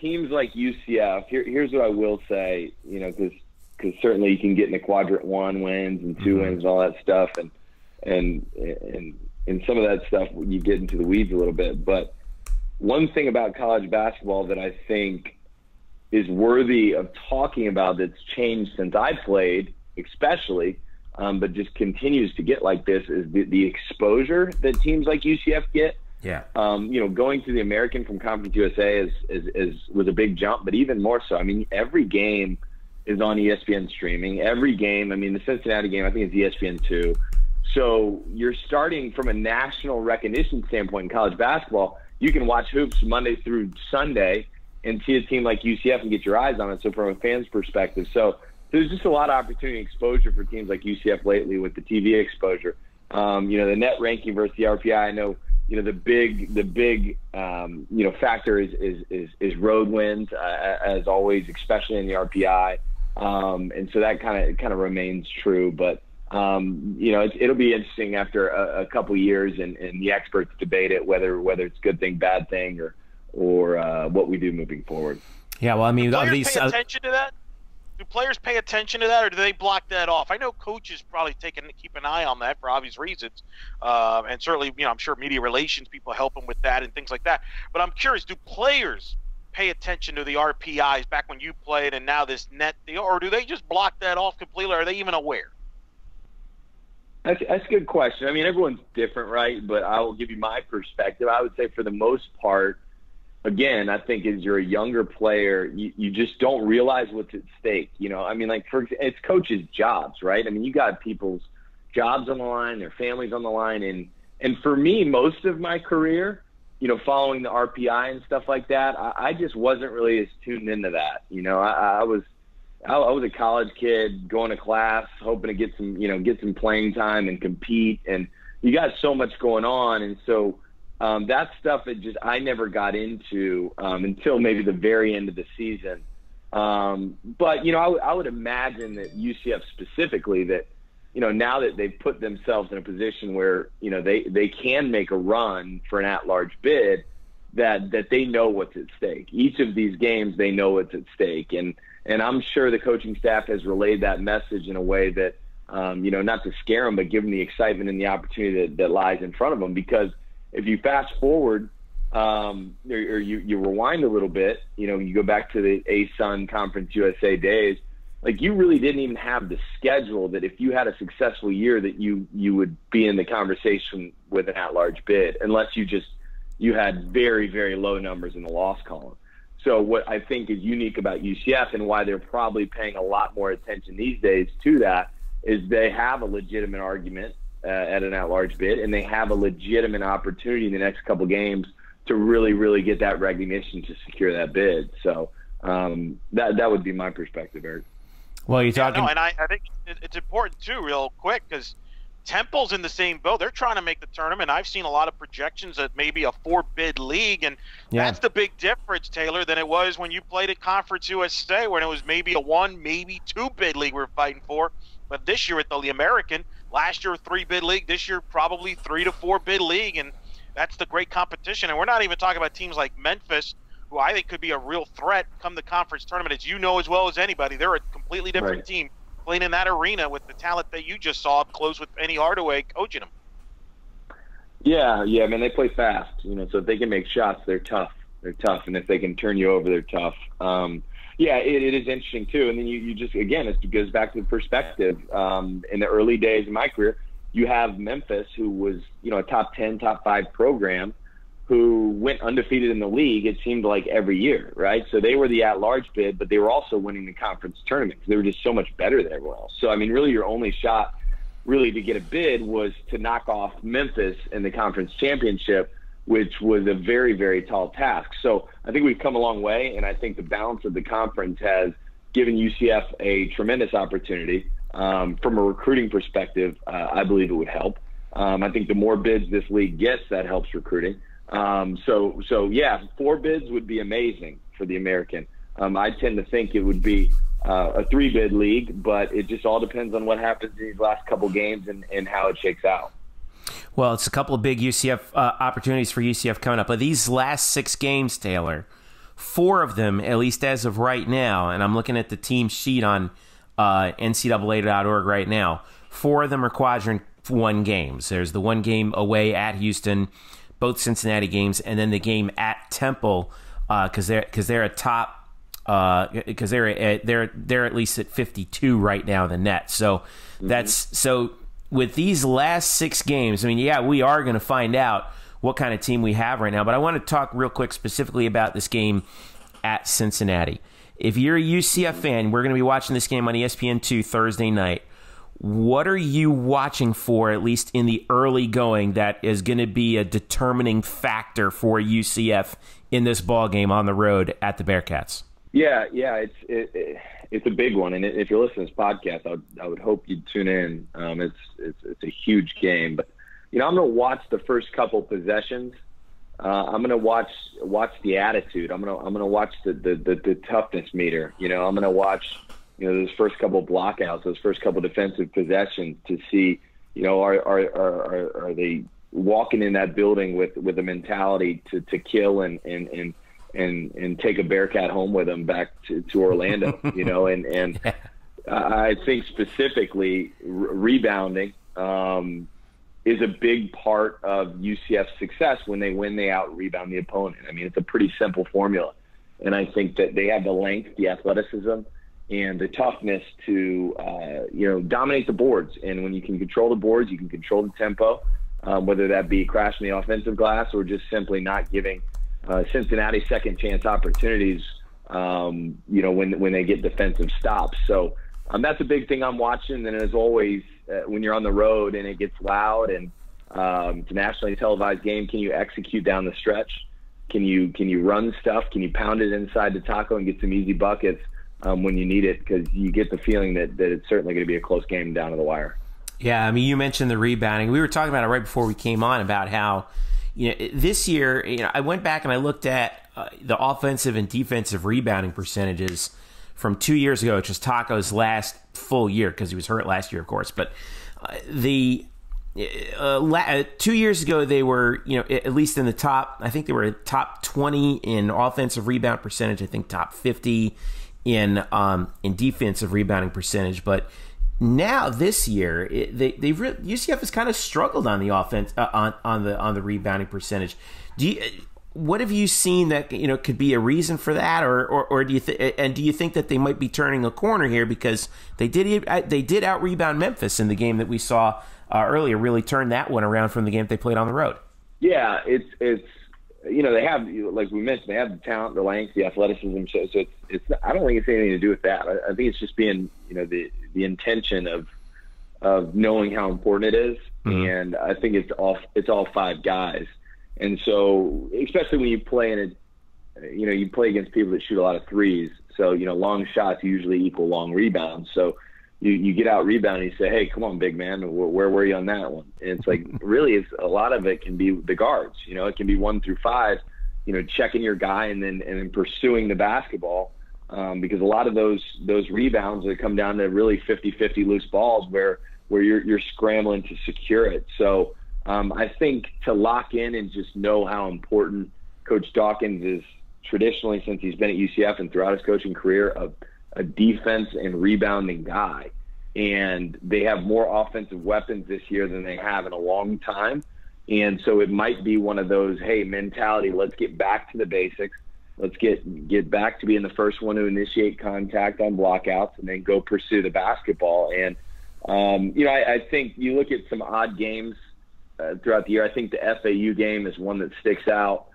teams like UCF. Here, here's what I will say, you know, because because certainly you can get into quadrant one wins and 2 mm-hmm. wins and all that stuff, and and and and some of that stuff you get into the weeds a little bit. But one thing about college basketball that I think is worthy of talking about that's changed since I played, especially, um, but just continues to get like this is the, the exposure that teams like UCF get. Yeah. Um, you know, going to the American from Conference USA is, is, is was a big jump, but even more so. I mean, every game is on ESPN streaming. Every game, I mean, the Cincinnati game, I think it's ESPN two. So you're starting from a national recognition standpoint in college basketball. You can watch hoops Monday through Sunday and see a team like UCF and get your eyes on it. So from a fan's perspective, so there's just a lot of opportunity exposure for teams like UCF lately with the TV exposure. Um, you know, the net ranking versus the RPI. I know, you know, the big the big um, you know factor is is is, is road wins uh, as always, especially in the RPI. Um, and so that kind of kind of remains true, but. Um, you know, it, it'll be interesting after a, a couple years and, and the experts debate it whether whether it's good thing, bad thing, or or uh, what we do moving forward. Yeah, well, I mean, do players these, pay uh, attention to that. Do players pay attention to that, or do they block that off? I know coaches probably take and keep an eye on that for obvious reasons, uh, and certainly, you know, I'm sure media relations people help them with that and things like that. But I'm curious, do players pay attention to the RPIs back when you played, and now this net deal, or do they just block that off completely? Or Are they even aware? That's, that's a good question. I mean, everyone's different, right? But I will give you my perspective. I would say, for the most part, again, I think as you're a younger player, you, you just don't realize what's at stake. You know, I mean, like for it's coaches' jobs, right? I mean, you got people's jobs on the line, their families on the line, and and for me, most of my career, you know, following the RPI and stuff like that, I, I just wasn't really as tuned into that. You know, I, I was. I, I was a college kid going to class, hoping to get some, you know, get some playing time and compete. And you got so much going on, and so um, that stuff it just I never got into um, until maybe the very end of the season. Um, but you know, I, w- I would imagine that UCF specifically that you know now that they've put themselves in a position where you know they they can make a run for an at-large bid that that they know what's at stake. Each of these games, they know what's at stake, and and I'm sure the coaching staff has relayed that message in a way that um, you know not to scare them, but give them the excitement and the opportunity that, that lies in front of them because if you fast forward um, or, or you, you rewind a little bit, you know, you go back to the ASUN Conference USA days, like you really didn't even have the schedule that if you had a successful year that you you would be in the conversation with an at-large bid, unless you just you had very very low numbers in the loss column. So what I think is unique about UCF and why they're probably paying a lot more attention these days to that is they have a legitimate argument uh, at an at-large bid, and they have a legitimate opportunity in the next couple games to really, really get that recognition to secure that bid. So um, that that would be my perspective, Eric. Well, you're talking, yeah, no, and I, I think it's important too, real quick, because Temple's in the same boat. They're trying to make the tournament. I've seen a lot of projections that maybe a four bid league, and yeah. that's the big difference, Taylor, than it was when you played at Conference USA, when it was maybe a one, maybe two bid league we're fighting for. But this year at the American, last year three bid league, this year probably three to four bid league, and that's the great competition. And we're not even talking about teams like Memphis, who I think could be a real threat come the conference tournament. As you know as well as anybody, they're a completely different right. team playing in that arena with the talent that you just saw up close with Penny Hardaway coaching them. Yeah, yeah, I mean they play fast, you know, so if they can make shots, they're tough. They're tough, and if they can turn you over, they're tough. Um, Yeah, it, it is interesting too. And then you, you just again, it goes back to the perspective. Um, in the early days of my career, you have Memphis, who was you know a top ten, top five program, who went undefeated in the league. It seemed like every year, right? So they were the at-large bid, but they were also winning the conference tournament because they were just so much better than everyone else. So I mean, really, your only shot, really, to get a bid was to knock off Memphis in the conference championship which was a very, very tall task. So I think we've come a long way, and I think the balance of the conference has given UCF a tremendous opportunity. Um, from a recruiting perspective, uh, I believe it would help. Um, I think the more bids this league gets, that helps recruiting. Um, so, so yeah, four bids would be amazing for the American. Um, I tend to think it would be uh, a three bid league, but it just all depends on what happens in these last couple games and, and how it shakes out. Well, it's a couple of big UCF uh, opportunities for UCF coming up. But these last six games, Taylor, four of them, at least as of right now, and I'm looking at the team sheet on uh, NCAA.org right now, four of them are quadrant one games. There's the one game away at Houston, both Cincinnati games, and then the game at Temple because uh, they're because they're a top because uh, they're at, they're they're at least at 52 right now in the net. So mm-hmm. that's so with these last six games, I mean, yeah, we are going to find out what kind of team we have right now. But I want to talk real quick specifically about this game at Cincinnati. If you're a UCF fan, we're going to be watching this game on ESPN2 Thursday night. What are you watching for, at least in the early going, that is going to be a determining factor for UCF in this ball game on the road at the Bearcats? Yeah, yeah, it's it, it's a big one, and if you're listening to this podcast, I would, I would hope you'd tune in. Um, it's, it's it's a huge game, but you know I'm going to watch the first couple possessions. Uh, I'm going to watch watch the attitude. I'm going to I'm going to watch the, the the, the toughness meter. You know, I'm going to watch you know those first couple blockouts, those first couple defensive possessions to see you know are are are, are they walking in that building with with a mentality to to kill and and and and and take a Bearcat home with them back to, to Orlando. you know, and and yeah. I think specifically re- rebounding um, is a big part of UCF's success. When they win, they out rebound the opponent. I mean, it's a pretty simple formula, and I think that they have the length, the athleticism. And the toughness to uh, you know dominate the boards, and when you can control the boards, you can control the tempo. Um, whether that be crashing the offensive glass or just simply not giving uh, Cincinnati second chance opportunities. Um, you know when when they get defensive stops. So um, that's a big thing I'm watching. And as always, uh, when you're on the road and it gets loud and um, it's a nationally televised game, can you execute down the stretch? Can you can you run stuff? Can you pound it inside the taco and get some easy buckets um, when you need it? Because you get the feeling that, that it's certainly going to be a close game down to the wire. Yeah, I mean, you mentioned the rebounding. We were talking about it right before we came on about how you know, this year, you know, I went back and I looked at uh, the offensive and defensive rebounding percentages from two years ago, which was Taco's last full year because he was hurt last year, of course. But uh, the uh, la- uh, two years ago, they were, you know, at least in the top. I think they were top twenty in offensive rebound percentage. I think top fifty in um, in defensive rebounding percentage. But now this year it, they they've re- UCF has kind of struggled on the offense uh, on on the on the rebounding percentage. Do you what have you seen that you know could be a reason for that, or or, or do you th- and do you think that they might be turning a corner here because they did they did out rebound Memphis in the game that we saw uh, earlier, really turned that one around from the game they played on the road. Yeah, it's it's you know they have like we mentioned they have the talent, the length, the athleticism. So, so it's it's I don't think it's anything to do with that. I, I think it's just being you know the the intention of of knowing how important it is. Mm-hmm. and I think it's all it's all five guys. And so, especially when you play in a, you know, you play against people that shoot a lot of threes. So you know, long shots usually equal long rebounds. So you, you get out rebound and you say, hey, come on, big man, where, where were you on that one? And it's like really, it's a lot of it can be the guards. You know, it can be one through five. You know, checking your guy and then and then pursuing the basketball um, because a lot of those those rebounds that come down to really 50-50 loose balls where where you're you're scrambling to secure it. So um, I think to lock in and just know how important Coach Dawkins is traditionally since he's been at UCF and throughout his coaching career a, a defense and rebounding guy. And they have more offensive weapons this year than they have in a long time. And so it might be one of those, hey, mentality, let's get back to the basics let's get get back to being the first one to initiate contact on blockouts and then go pursue the basketball. And um, you know, I, I think you look at some odd games uh, throughout the year. I think the FAU game is one that sticks out.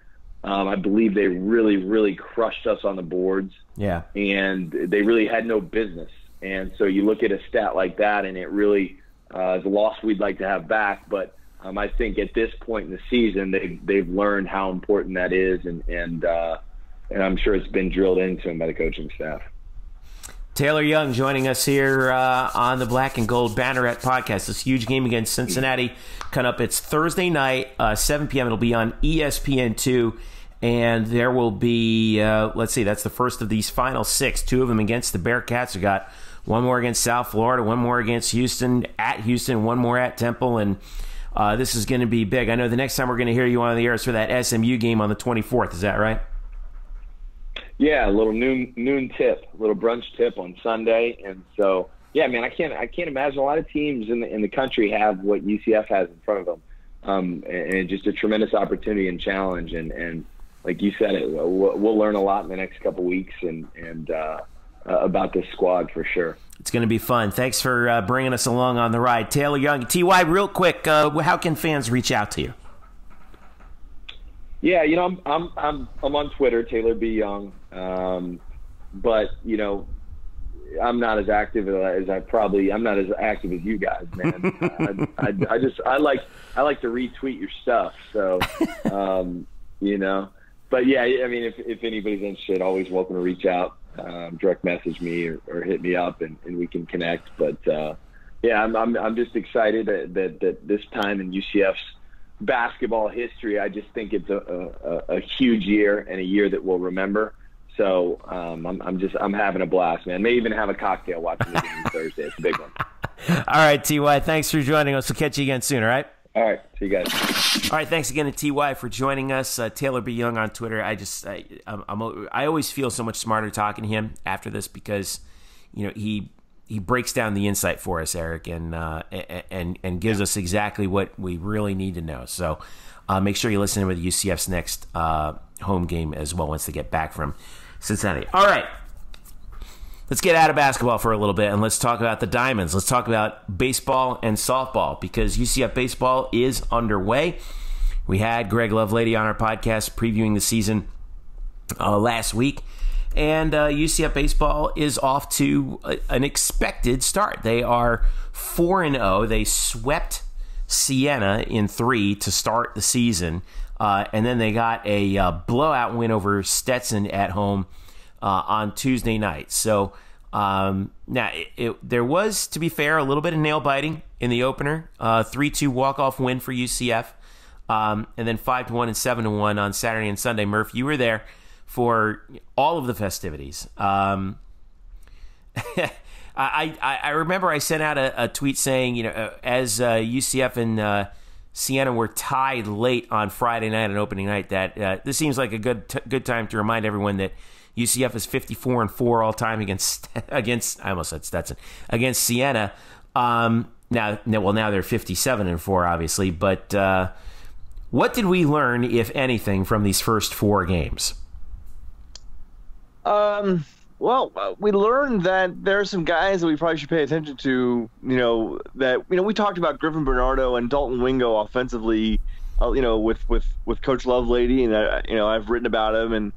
Um, I believe they really, really crushed us on the boards. Yeah. And they really had no business. And so you look at a stat like that, and it really uh, is a loss we'd like to have back. But um, I think at this point in the season, they've they've learned how important that is, and and uh, and I'm sure it's been drilled into him by the coaching staff. Taylor Young joining us here uh, on the Black and Gold Banneret podcast. This huge game against Cincinnati coming up. It's Thursday night, uh, 7 p.m. It'll be on ESPN2. And there will be, uh, let's see, that's the first of these final six. Two of them against the Bearcats. We got one more against South Florida, one more against Houston, at Houston, one more at Temple. And uh, this is going to be big. I know the next time we're going to hear you on the air is for that SMU game on the 24th. Is that right? Yeah, a little noon noon tip, a little brunch tip on Sunday, and so yeah, man, I can't I can't imagine a lot of teams in the in the country have what UCF has in front of them, um, and, and just a tremendous opportunity and challenge, and and like you said, it we'll, we'll learn a lot in the next couple weeks, and and uh, uh, about this squad for sure. It's going to be fun. Thanks for uh, bringing us along on the ride, Taylor Young. Ty, real quick, uh, how can fans reach out to you? Yeah, you know, I'm I'm I'm, I'm on Twitter, Taylor B Young, um, but you know, I'm not as active as I probably I'm not as active as you guys, man. I, I, I, just I like I like to retweet your stuff, so um, you know. But yeah, I mean, if if anybody's interested, always welcome to reach out, um, direct message me or, or hit me up, and, and we can connect. But uh, yeah, I'm, I'm I'm just excited that, that that this time in UCF's basketball history, I just think it's a, a, a huge year and a year that we'll remember. So um, I'm, I'm just I'm having a blast, man. May even have a cocktail watching the game Thursday. It's a big one. All right, Ty. Thanks for joining us. We'll catch you again soon. All right. All right. See you guys. All right. Thanks again to Ty for joining us. Uh, Taylor B Young on Twitter. I just I, I'm, I'm I always feel so much smarter talking to him after this because you know he he breaks down the insight for us, Eric, and uh, and and gives us exactly what we really need to know. So uh, make sure you listen to with UCF's next uh, home game as well once they get back from Cincinnati. All right, let's get out of basketball for a little bit and let's talk about the Diamonds. Let's talk about baseball and softball because UCF baseball is underway. We had Greg Lovelady on our podcast previewing the season uh, last week and uh, UCF baseball is off to a, an expected start. They are four and zero. Oh. They swept Siena in three to start the season, uh, and then they got a uh, blowout win over Stetson at home uh, on Tuesday night. So. Um, now, it, it, there was, to be fair, a little bit of nail biting in the opener. Uh, three two walk off win for UCF, um, and then five to one and seven to one on Saturday and Sunday. Murph, you were there for all of the festivities. Um, I, I, I remember I sent out a, a tweet saying, you know, uh, as uh, UCF and Siena were tied late on Friday night and opening night, that uh, this seems like a good good time to remind everyone that UCF is 54 and four all time against against I almost said Stetson against Siena. Um, now, well, now they're 57 and four, obviously. But uh, what did we learn, if anything, from these first four games? Um, well, uh, we learned that there are some guys that we probably should pay attention to. You know that you know we talked about Griffin Bernardo and Dalton Wingo offensively. Uh, you know with with with Coach Lovelady, and uh, you know I've written about him and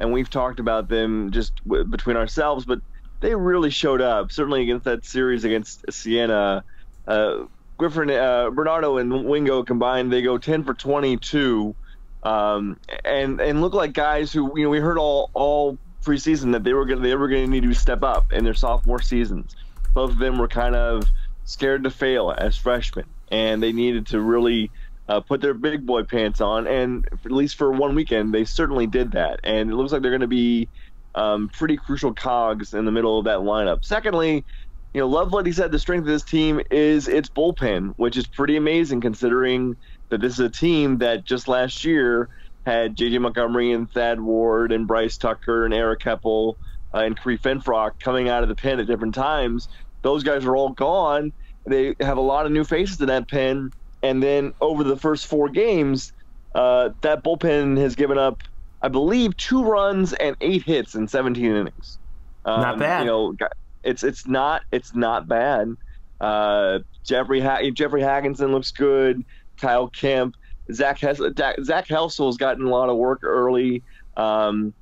and we've talked about them just w- between ourselves, but they really showed up. Certainly against that series against Siena. Uh, Griffin, uh, Bernardo, and Wingo combined, they go 10 for 22, um, and and look like guys who you know we heard all all preseason that they were gonna, they were going to need to step up in their sophomore seasons. Both of them were kind of scared to fail as freshmen, and they needed to really uh, put their big boy pants on. And at least for one weekend, they certainly did that. And it looks like they're going to be um, pretty crucial cogs in the middle of that lineup. Secondly, you know, Lovelady said the strength of this team is its bullpen, which is pretty amazing considering that this is a team that just last year had J.J. Montgomery and Thad Ward and Bryce Tucker and Eric Heppel uh, and Kareem Finfrock coming out of the pen at different times. Those guys are all gone. They have a lot of new faces in that pen. And then over the first four games, uh, that bullpen has given up, I believe, two runs and eight hits in 17 innings. Um, not bad. You know, it's it's not it's not bad. Uh, Jeffrey ha- Jeffrey Hagginson looks good. Kyle Kemp, Zach Hes- Zach Helsel's gotten a lot of work early. Um,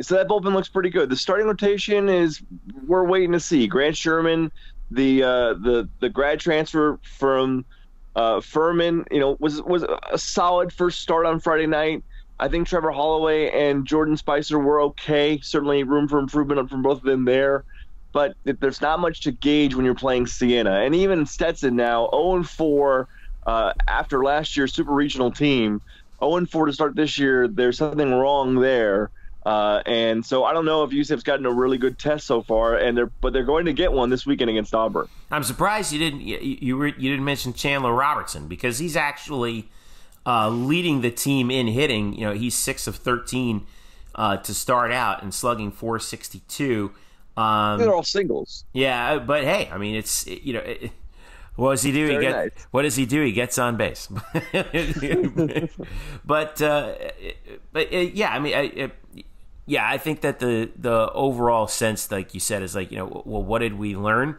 so that bullpen looks pretty good. The starting rotation is we're waiting to see. Grant Sherman, the uh, the the grad transfer from uh, Furman, you know, was was a solid first start on Friday night. I think Trevor Holloway and Jordan Spicer were okay. Certainly room for improvement from both of them there. But there's not much to gauge when you're playing Siena. And even Stetson now, 0 4 uh, after last year's super regional team, 0 4 to start this year. There's something wrong there. Uh, and so I don't know if UCF's gotten a really good test so far, and they're but they're going to get one this weekend against Auburn. I'm surprised you didn't you you, were, you didn't mention Chandler Robertson because he's actually uh, leading the team in hitting. You know, he's six of 13 uh, to start out and slugging 462. Um, They're all singles. Yeah, but hey, I mean, it's you know. It, what does he do? Very he nice. What does he do? He gets on base. but uh, but uh, yeah, I mean, I, yeah, I think that the the overall sense, like you said, is like you know, well, what did we learn?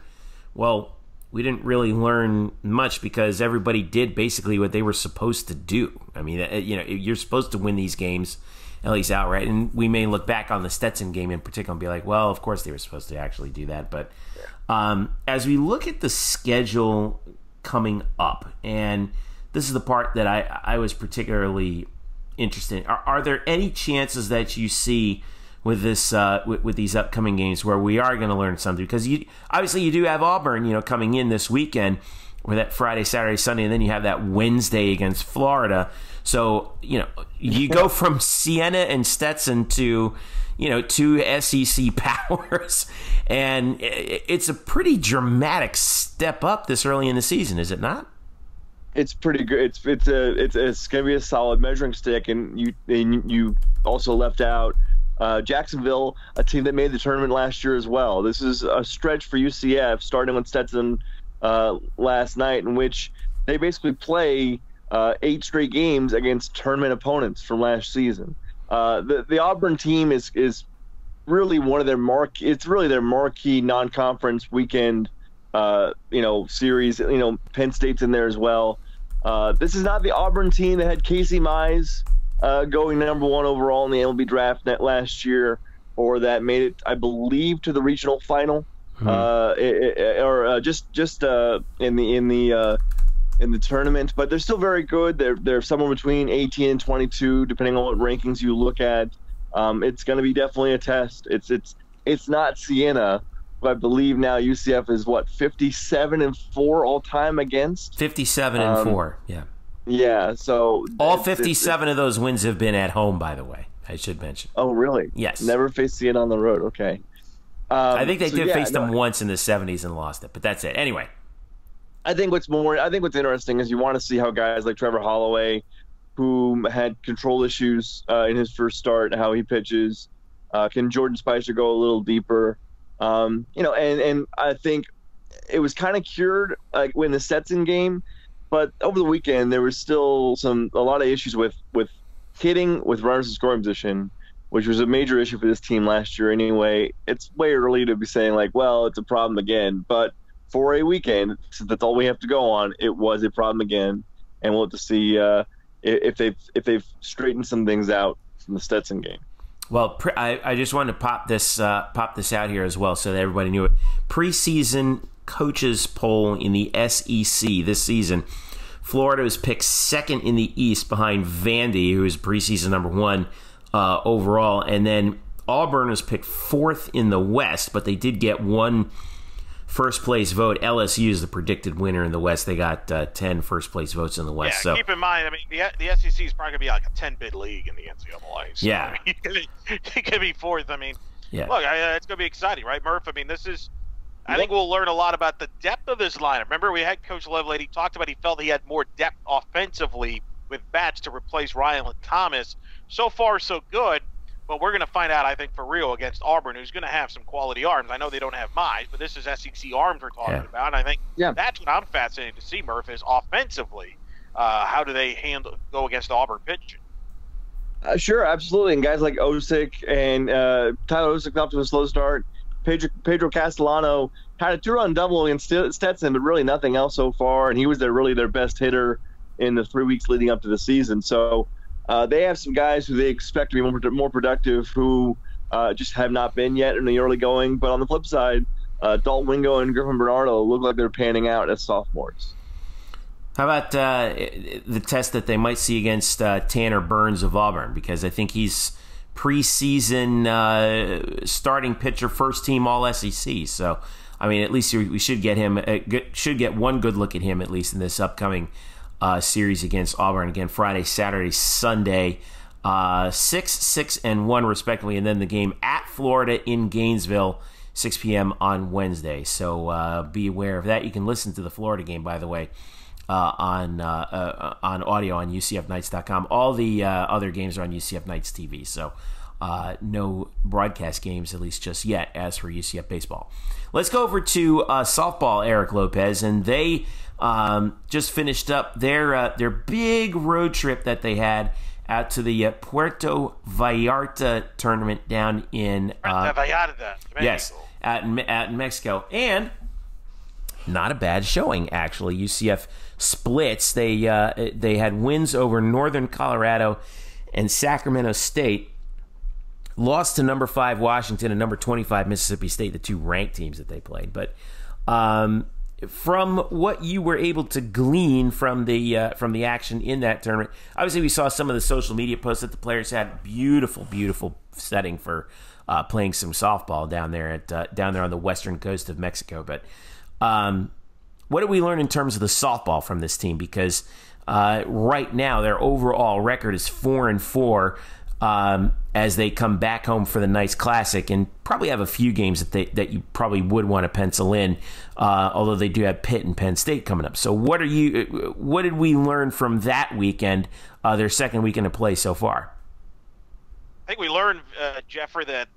Well, we didn't really learn much because everybody did basically what they were supposed to do. I mean, uh, you know, you're supposed to win these games at least outright, and we may look back on the Stetson game in particular and be like, well, of course they were supposed to actually do that. But um, as we look at the schedule coming up, and this is the part that I I was particularly interesting. Are, are there any chances that you see with this uh, with, with, these upcoming games where we are going to learn something? Because you obviously you do have Auburn, you know, coming in this weekend with that Friday, Saturday, Sunday, and then you have that Wednesday against Florida. So you know you go from Siena and Stetson to you know two SEC powers, and it's a pretty dramatic step up this early in the season, is it not? it's pretty good. It's it's a it's it's gonna be a solid measuring stick, and you and you also left out uh, Jacksonville, a team that made the tournament last year as well. This is a stretch for UCF, starting with Stetson uh, last night, in which they basically play uh, eight straight games against tournament opponents from last season. Uh, the the Auburn team is is really one of their mark. It's really their marquee non-conference weekend uh, you know, series. You know, Penn State's in there as well. Uh, this is not the Auburn team that had Casey Mize uh, going number one overall in the MLB draft net last year, or that made it, I believe, to the regional final, hmm. uh, it, it, or uh, just just uh, in the in the uh, in the tournament. But they're still very good. They're they're somewhere between 18 and 22, depending on what rankings you look at. Um, it's going to be definitely a test. It's it's it's not Siena, but I believe now UCF is what 57 and 4 all time against 57 and um, 4 yeah yeah so all 57 of those wins have been at home by the way I should mention oh really yes never faced it on the road okay um, I think they so did yeah, face no, them once in the 70s and lost it but that's it anyway I think what's more I think what's interesting is you want to see how guys like Trevor Holloway who had control issues uh, in his first start how he pitches uh, can Jordan Spicer go a little deeper um, you know, and and I think it was kind of cured like when the Stetson game, but over the weekend there was still some a lot of issues with with hitting with runners in scoring position, which was a major issue for this team last year. Anyway, it's way early to be saying like, well, it's a problem again, but for a weekend, since that's all we have to go on, it was a problem again, and we'll have to see uh, if they've if they've straightened some things out from the Stetson game. Well, pre- I, I just wanted to pop this uh, pop this out here as well, so that everybody knew it. Preseason coaches poll in the SEC this season. Florida was picked second in the East behind Vandy, who is preseason number one uh, overall, and then Auburn was picked fourth in the West, but they did get one first place vote. LSU is the predicted winner in the West. They got uh, 10 first place votes in the West. Yeah, so keep in mind, I mean, the, the SEC is probably going to be like a 10 bid league in the NCAA. So, yeah. I mean, it could be fourth. I mean, yeah. look, I, it's going to be exciting, right, Murph? I mean, this is. I think we'll learn a lot about the depth of this lineup. Remember, we had Coach Lovelady talked about he felt he had more depth offensively with bats to replace Ryan Thomas. So far, so good. But we're going to find out, I think, for real against Auburn, who's going to have some quality arms. I know they don't have Mize, but this is SEC arms we're talking yeah. about. And I think yeah. that's what I'm fascinated to see, Murph, is offensively, uh, how do they handle go against Auburn pitching? Uh, sure, absolutely. And guys like Osik and uh, Tyler Osik off to a slow start. Pedro, Pedro Castellano had a two-run double against Stetson, but really nothing else so far. And he was their really their best hitter in the three weeks leading up to the season. So uh, they have some guys who they expect to be more, more productive who uh, just have not been yet in the early going. But on the flip side, uh, Dalton Wingo and Griffin Bernardo look like they're panning out as sophomores. How about uh, the test that they might see against uh, Tanner Burns of Auburn? Because I think he's preseason uh, starting pitcher, first team All SEC. So, I mean, at least we should get him uh, should get one good look at him at least in this upcoming uh, series against Auburn. Again, Friday, Saturday, Sunday, uh, six, six, and one respectively, and then the game at Florida in Gainesville. 6 p.m. on Wednesday. So be aware of that. You can listen to the Florida game, by the way, uh, on uh, uh, on audio on UCFKnights.com. All the uh, other games are on UCF Knights TV. So uh, no broadcast games, at least just yet, as for UCF baseball. Let's go over to uh, softball, Eric Lopez, and they um, just finished up their their big road trip that they had out to the Puerto Vallarta tournament down in Puerto Vallarta, yes, at, at Mexico, and not a bad showing actually. UCF splits. They uh, they had wins over Northern Colorado and Sacramento State. Lost to number five Washington and number twenty five Mississippi State, the two ranked teams that they played. But um, from what you were able to glean from the uh, from the action in that tournament, obviously we saw some of the social media posts that the players had. Beautiful, beautiful setting for uh, playing some softball down there at uh, down there on the western coast of Mexico. But um, what did we learn in terms of the softball from this team? Because uh, right now their overall record is four and four um, as they come back home for the Knights Classic, and probably have a few games that they that you probably would want to pencil in. Uh, although they do have Pitt and Penn State coming up. So what are you? What did we learn from that weekend? Uh, their second weekend of play so far. I think we learned, uh, Jeffrey, that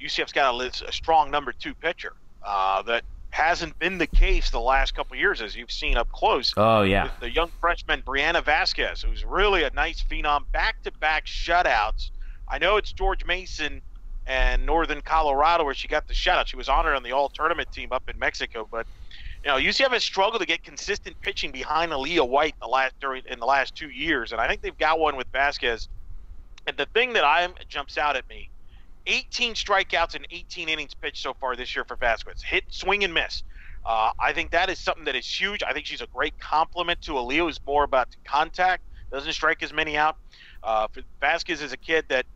UCF's got a, a, strong number two pitcher. Uh, that hasn't been the case the last couple years, as you've seen up close. Oh yeah, the young freshman Brianna Vasquez, who's really a nice phenom, back-to-back shutouts. I know it's George Mason and Northern Colorado where she got the shutout. She was honored on the all-tournament team up in Mexico, but you know UCF has struggled to get consistent pitching behind Aaliyah White in the last during in the last two years, and I think they've got one with Vasquez. And the thing that I jumps out at me 18 strikeouts and 18 innings pitched so far this year for Vasquez. Hit, swing, and miss. Uh, I think that is something that is huge. I think she's a great compliment to Aaliyah, who's more about contact, doesn't strike as many out. Uh, Vasquez is a kid that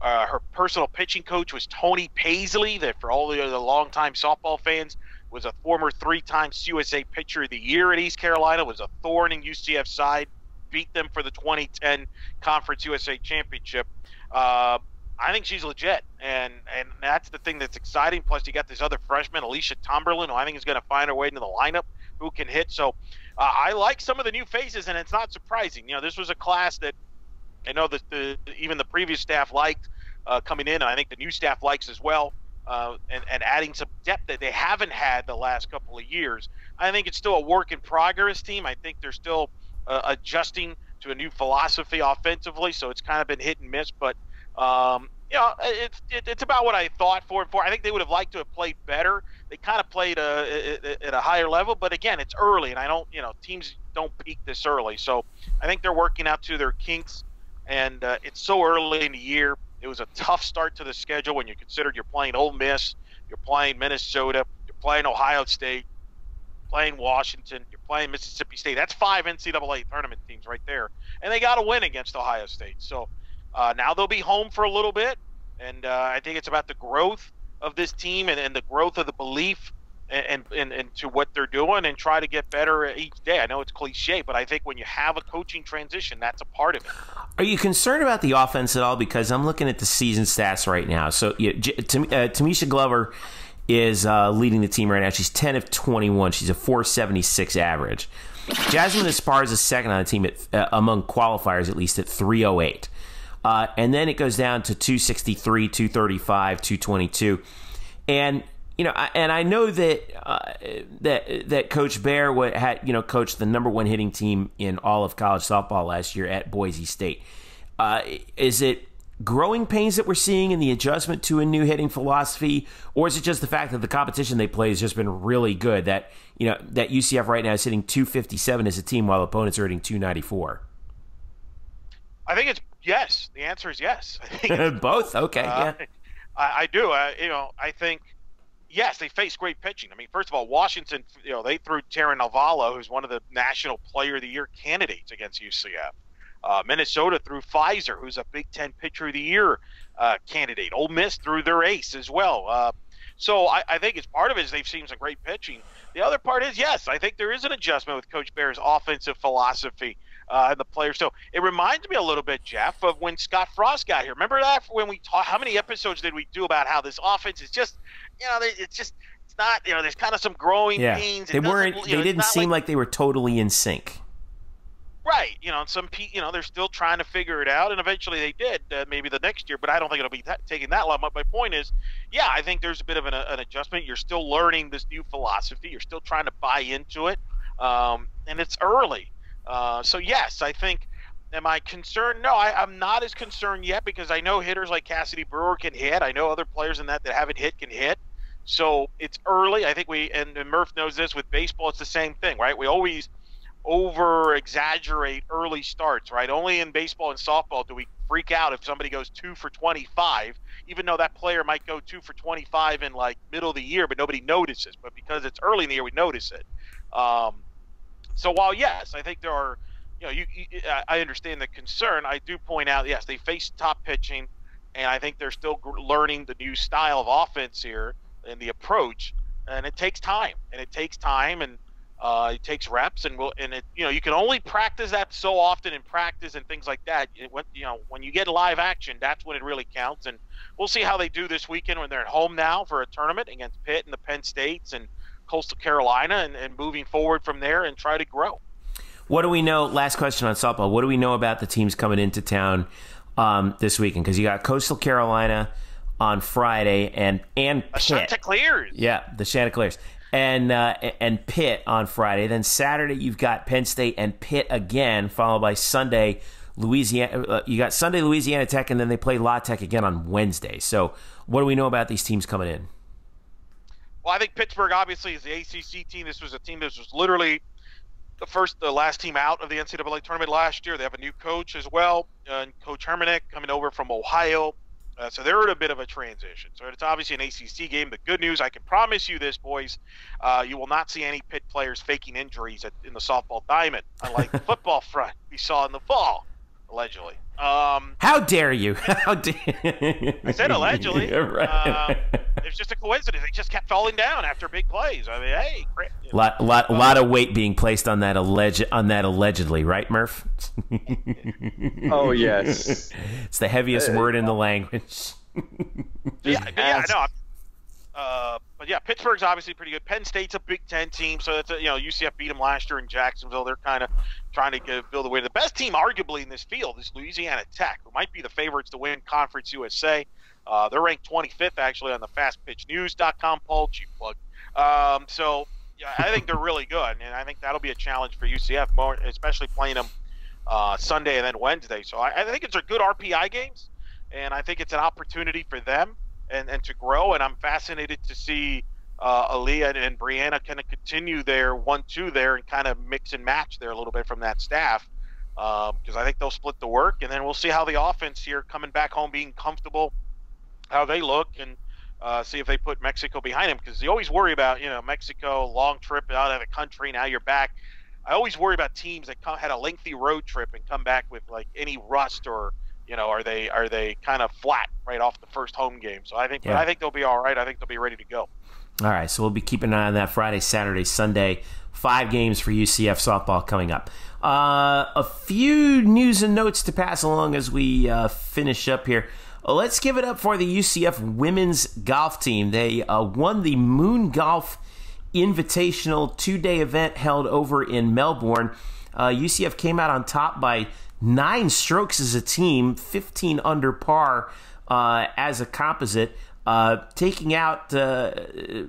uh, her personal pitching coach was Toni Paisley, that for all the, the longtime softball fans was a former three-time USA Pitcher of the Year at East Carolina, was a thorn in UCF side, beat them for the 2010 Conference USA Championship. Uh, I think she's legit, and and that's the thing that's exciting. Plus, you got this other freshman, Alicia Tomberlin, who I think is going to find her way into the lineup, who can hit. So, uh, I like some of the new faces, and it's not surprising. You know, this was a class that I know that the even the previous staff liked uh, coming in, and I think the new staff likes as well. Uh, and, and adding some depth that they haven't had the last couple of years. I think it's still a work in progress team. I think they're still uh, adjusting to a new philosophy offensively, so it's kind of been hit and miss. But um, you know, it's it, it's about what I thought for and four. I think they would have liked to have played better. They kind of played a, at a higher level, but again, it's early, and I don't, you know, teams don't peak this early. So I think they're working out to their kinks, and uh, it's so early in the year. It was a tough start to the schedule when you considered you're playing Ole Miss, you're playing Minnesota, you're playing Ohio State, playing Washington, you're playing Mississippi State. That's five NCAA tournament teams right there, and they got to win against Ohio State. So uh, now they'll be home for a little bit, and uh, I think it's about the growth of this team and, and the growth of the belief and, and, and to what they're doing and try to get better each day. I know it's cliche, but I think when you have a coaching transition, that's a part of it. Are you concerned about the offense at all? Because I'm looking at the season stats right now. So yeah, uh, Tamisha Glover is uh, leading the team right now. She's 10 of 21. She's a 476 average. Jasmine Esparza is second on the team at, uh, among qualifiers, at least at 308. Uh, and then it goes down to 263, 235, 222. And you know, and I know that uh, that that Coach Ball had you know coached the number one hitting team in all of college softball last year at Boise State. Uh, is it growing pains that we're seeing in the adjustment to a new hitting philosophy, or is it just the fact that the competition they play has just been really good? That you know that UCF right now is hitting 257 as a team, while opponents are hitting 294. I think it's yes. The answer is yes. Both. Okay. Uh, yeah. I, I do. Uh, you know, I think yes, they face great pitching. I mean, first of all, Washington, you know, they threw Taran Alvelo, who's one of the National Player of the Year candidates against UCF. Uh, Minnesota threw Fiser, who's a Big Ten Pitcher of the Year uh, candidate. Ole Miss threw their ace as well. Uh, so I, I, think it's part of it is they've seen some great pitching. The other part is yes, I think there is an adjustment with Coach Ball's offensive philosophy uh, and the players. So it reminds me a little bit, Jeff, of when Scott Frost got here. Remember that when we talked? How many episodes did we do about how this offense is just, you know, it's just it's not, you know, there's kind of some growing yeah. pains. It they weren't. You know, they didn't seem like, like, they were totally in sync. Right, you know, some pe- you know they're still trying to figure it out, and eventually they did. Uh, maybe the next year, but I don't think it'll be t- taking that long. But my point is, yeah, I think there's a bit of an, an adjustment. You're still learning this new philosophy. You're still trying to buy into it, um, and it's early. Uh, so yes, I think. Am I concerned? No, I, am not as concerned yet because I know hitters like Cassidy Brewer can hit. I know other players in that that haven't hit can hit. So it's early. I think we and, and Murph knows this with baseball. It's the same thing, right? We always over exaggerate early starts, right? Only in baseball and softball do we freak out if somebody goes two for 25, even though that player might go two for 25 in like middle of the year, but nobody notices. But because it's early in the year, we notice it. Um, so while yes, I think there are, you know, you, you, I understand the concern. I do point out, yes, they face top pitching, and I think they're still learning the new style of offense here and the approach, and it takes time, and it takes time, and uh, it takes reps, and will, and it, you know, you can only practice that so often in practice and things like that. It, when, you know, when you get live action, that's when it really counts, and we'll see how they do this weekend when they're at home now for a tournament against Pitt and the Penn States and Coastal Carolina and, and moving forward from there and try to grow. What do we know? Last question on softball. What do we know about the teams coming into town um, this weekend? Because you got Coastal Carolina on Friday and and Pitt. Chanticleers. Yeah, the Chanticleers and uh, and Pitt on Friday. Then Saturday you've got Penn State and Pitt again, followed by Sunday Louisiana. Uh, you got Sunday Louisiana Tech, and then they play La Tech again on Wednesday. So what do we know about these teams coming in? Well, I think Pittsburgh obviously is the ACC team. This was a team that was literally the first, the last team out of the NCAA tournament last year. They have a new coach as well, uh, Coach Hermanick coming over from Ohio. Uh, so they're in a bit of a transition. So it's obviously an ACC game. The good news, I can promise you this, boys, uh, you will not see any Pitt players faking injuries at, in the softball diamond, unlike the football front we saw in the fall, allegedly. Um, How dare you? How dare I said allegedly. Yeah, right. uh, it's just a coincidence. They just kept falling down after big plays. I mean, hey, you know. lot, lot, um, lot of weight being placed on that alleged on that allegedly, right, Murph? oh yes, it's the heaviest uh, word in the language. yeah, yeah, no, uh, but yeah, Pittsburgh's obviously pretty good. Penn State's a Big Ten team, so that's a, you know UCF beat them last year in Jacksonville. They're kind of trying to get, build a way. The best team, arguably, in this field is Louisiana Tech, who might be the favorites to win Conference USA. Uh, they're ranked 25th actually on the FastPitchNews.com poll. Cheap plug. Um, so yeah, I think they're really good, and I think that'll be a challenge for UCF, more especially playing them uh, Sunday and then Wednesday. So I, I think it's a good RPI games, and I think it's an opportunity for them and, and to grow. And I'm fascinated to see uh, and, and Brianna kind of continue their one-two there and kind of mix and match there a little bit from that staff because um, I think they'll split the work, and then we'll see how the offense here coming back home being comfortable, how they look, and uh, see if they put Mexico behind them because you always worry about you know Mexico long trip out of the country now you're back. I always worry about teams that come, had a lengthy road trip and come back with like any rust or you know, are they are they kind of flat right off the first home game? So I think yeah. I think they'll be all right. I think they'll be ready to go. All right, so we'll be keeping an eye on that Friday, Saturday, Sunday. Five games for UCF softball coming up. Uh, a few news and notes to pass along as we uh, finish up here. Let's give it up for the UCF women's golf team. They uh, won the Moon Golf Invitational two day event held over in Melbourne. UCF uh, came out on top by nine strokes as a team, 15 under par uh, as a composite, uh, taking out uh,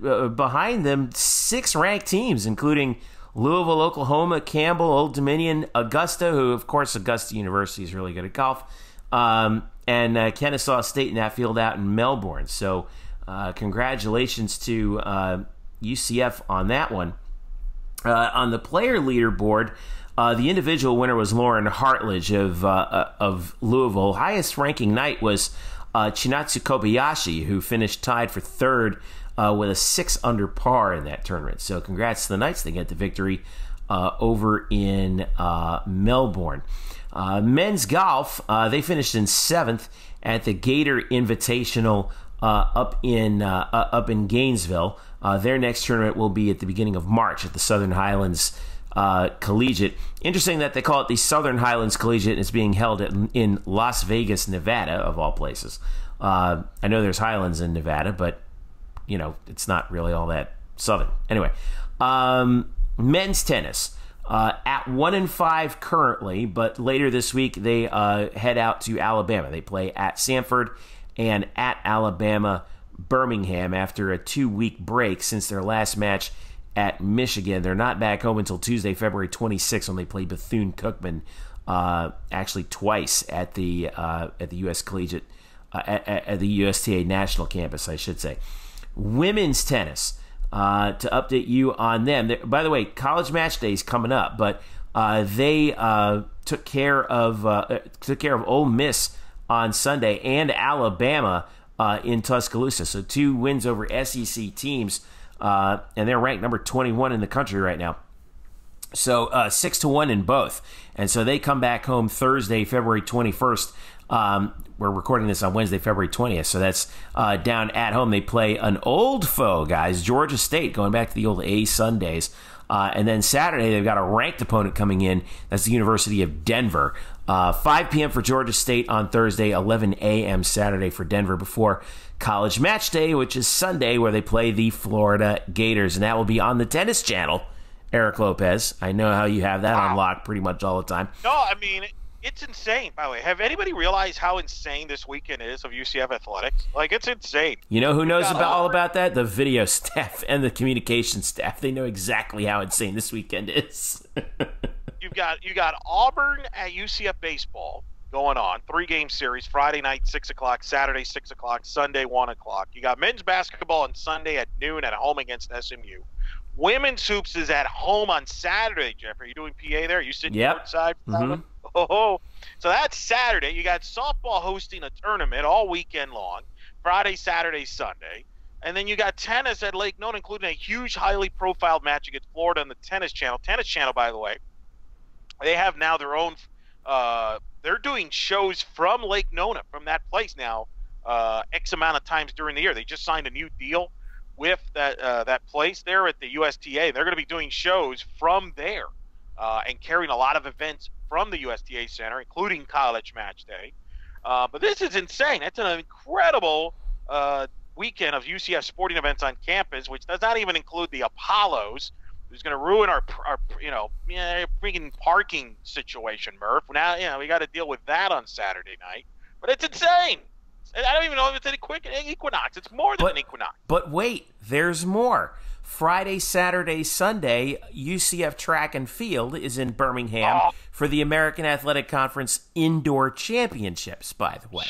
uh, behind them six ranked teams, including Louisville, Oklahoma, Campbell, Old Dominion, Augusta, who, of course, Augusta University is really good at golf. Um, and uh, Kennesaw State in that field out in Melbourne. So, uh, congratulations to UCF uh, on that one. Uh, on the player leaderboard, uh, the individual winner was Lauren Hartlage of of Louisville. Highest ranking Knight was Chinatsu Kobayashi, who finished tied for third with a six under par in that tournament. So, congrats to the Knights; they get the victory over in Melbourne. Uh, men's golf, uh, they finished in seventh at the Gator Invitational uh, up in uh, uh, up in Gainesville. Uh, their next tournament will be at the beginning of March at the Southern Highlands Collegiate. Interesting that they call it the Southern Highlands Collegiate, and it's being held at, in Las Vegas, Nevada, of all places. I know there's Highlands in Nevada, but you know it's not really all that southern. Anyway, um, men's tennis. Uh, at one and five currently, but later this week they uh, head out to Alabama. They play at Samford and at Alabama Birmingham after a two week break since their last match at Michigan. They're not back home until Tuesday, February 26th, when they play Bethune Cookman. Uh, actually, twice at the uh, at the U.S. Collegiate uh, at, at the USTA National Campus, I should say. Women's tennis uh, to update you on them. They're, by the way, college match day is coming up, but uh, they uh, took care of uh, uh, took care of Ole Miss on Sunday and Alabama uh, in Tuscaloosa. So two wins over SEC teams, and they're ranked number 21 in the country right now. So six to one in both, and so they come back home Thursday, February 21st. Um, we're recording this on Wednesday, February 20th, so that's uh, down at home. They play an old foe, guys, Georgia State, going back to the old A-Sun days. Uh, and then Saturday, they've got a ranked opponent coming in. That's the University of Denver. Uh, 5 p.m. for Georgia State on Thursday, 11 a.m. Saturday for Denver before college match day, which is Sunday, where they play the Florida Gators. And that will be on the Tennis Channel. Eric Lopez, I know how you have that wow. on lock pretty much all the time. No, I mean, it's insane. By the way, have anybody realized how insane this weekend is of UCF athletics? Like, it's insane. You know who knows about all about that? The video staff and the communication staff. They know exactly how insane this weekend is. You've got you got Auburn at UCF baseball going on three game series Friday night six o'clock, Saturday six o'clock, Sunday one o'clock. You got men's basketball on Sunday at noon at home against SMU. Women's hoops is at home on Saturday. Jeffrey, are you doing PA there? Are you sitting yep. outside? Mm-hmm. Oh, so that's Saturday. You got softball hosting a tournament all weekend long, Friday, Saturday, Sunday. And then you got tennis at Lake Nona, including a huge, highly profiled match against Florida on the Tennis Channel. Tennis Channel, by the way, they have now their own. Uh, they're doing shows from Lake Nona, from that place now, uh, X amount of times during the year. They just signed a new deal with that uh, that place there at the USTA. They're going to be doing shows from there uh, and carrying a lot of events from the USTA Center, including College Match Day. Uh, but this is insane. That's an incredible uh, weekend of UCF sporting events on campus, which does not even include the Apollos, who's going to ruin our, our, you know, freaking parking situation, Murph. Now, you know, we got to deal with that on Saturday night. But it's insane. I don't even know if it's an equinox. It's more than but, an equinox. But wait, there's more. Friday, Saturday, Sunday, UCF Track and Field is in Birmingham oh. for the American Athletic Conference Indoor Championships, by the way.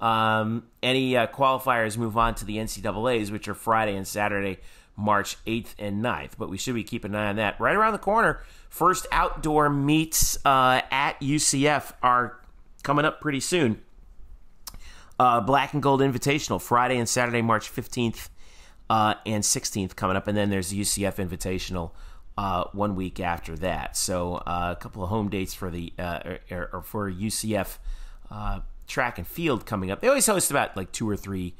Um, any uh, qualifiers move on to the NCAAs, which are Friday and Saturday, March 8th and 9th. But we should be keeping an eye on that. Right around the corner, first outdoor meets uh, at UCF are coming up pretty soon. Uh, Black and Gold Invitational, Friday and Saturday, March 15th uh, and 16th coming up, and then there's the UCF Invitational uh, one week after that. So uh, a couple of home dates for the uh, or, er, er, or for UCF uh, track and field coming up. They always host about like two or three.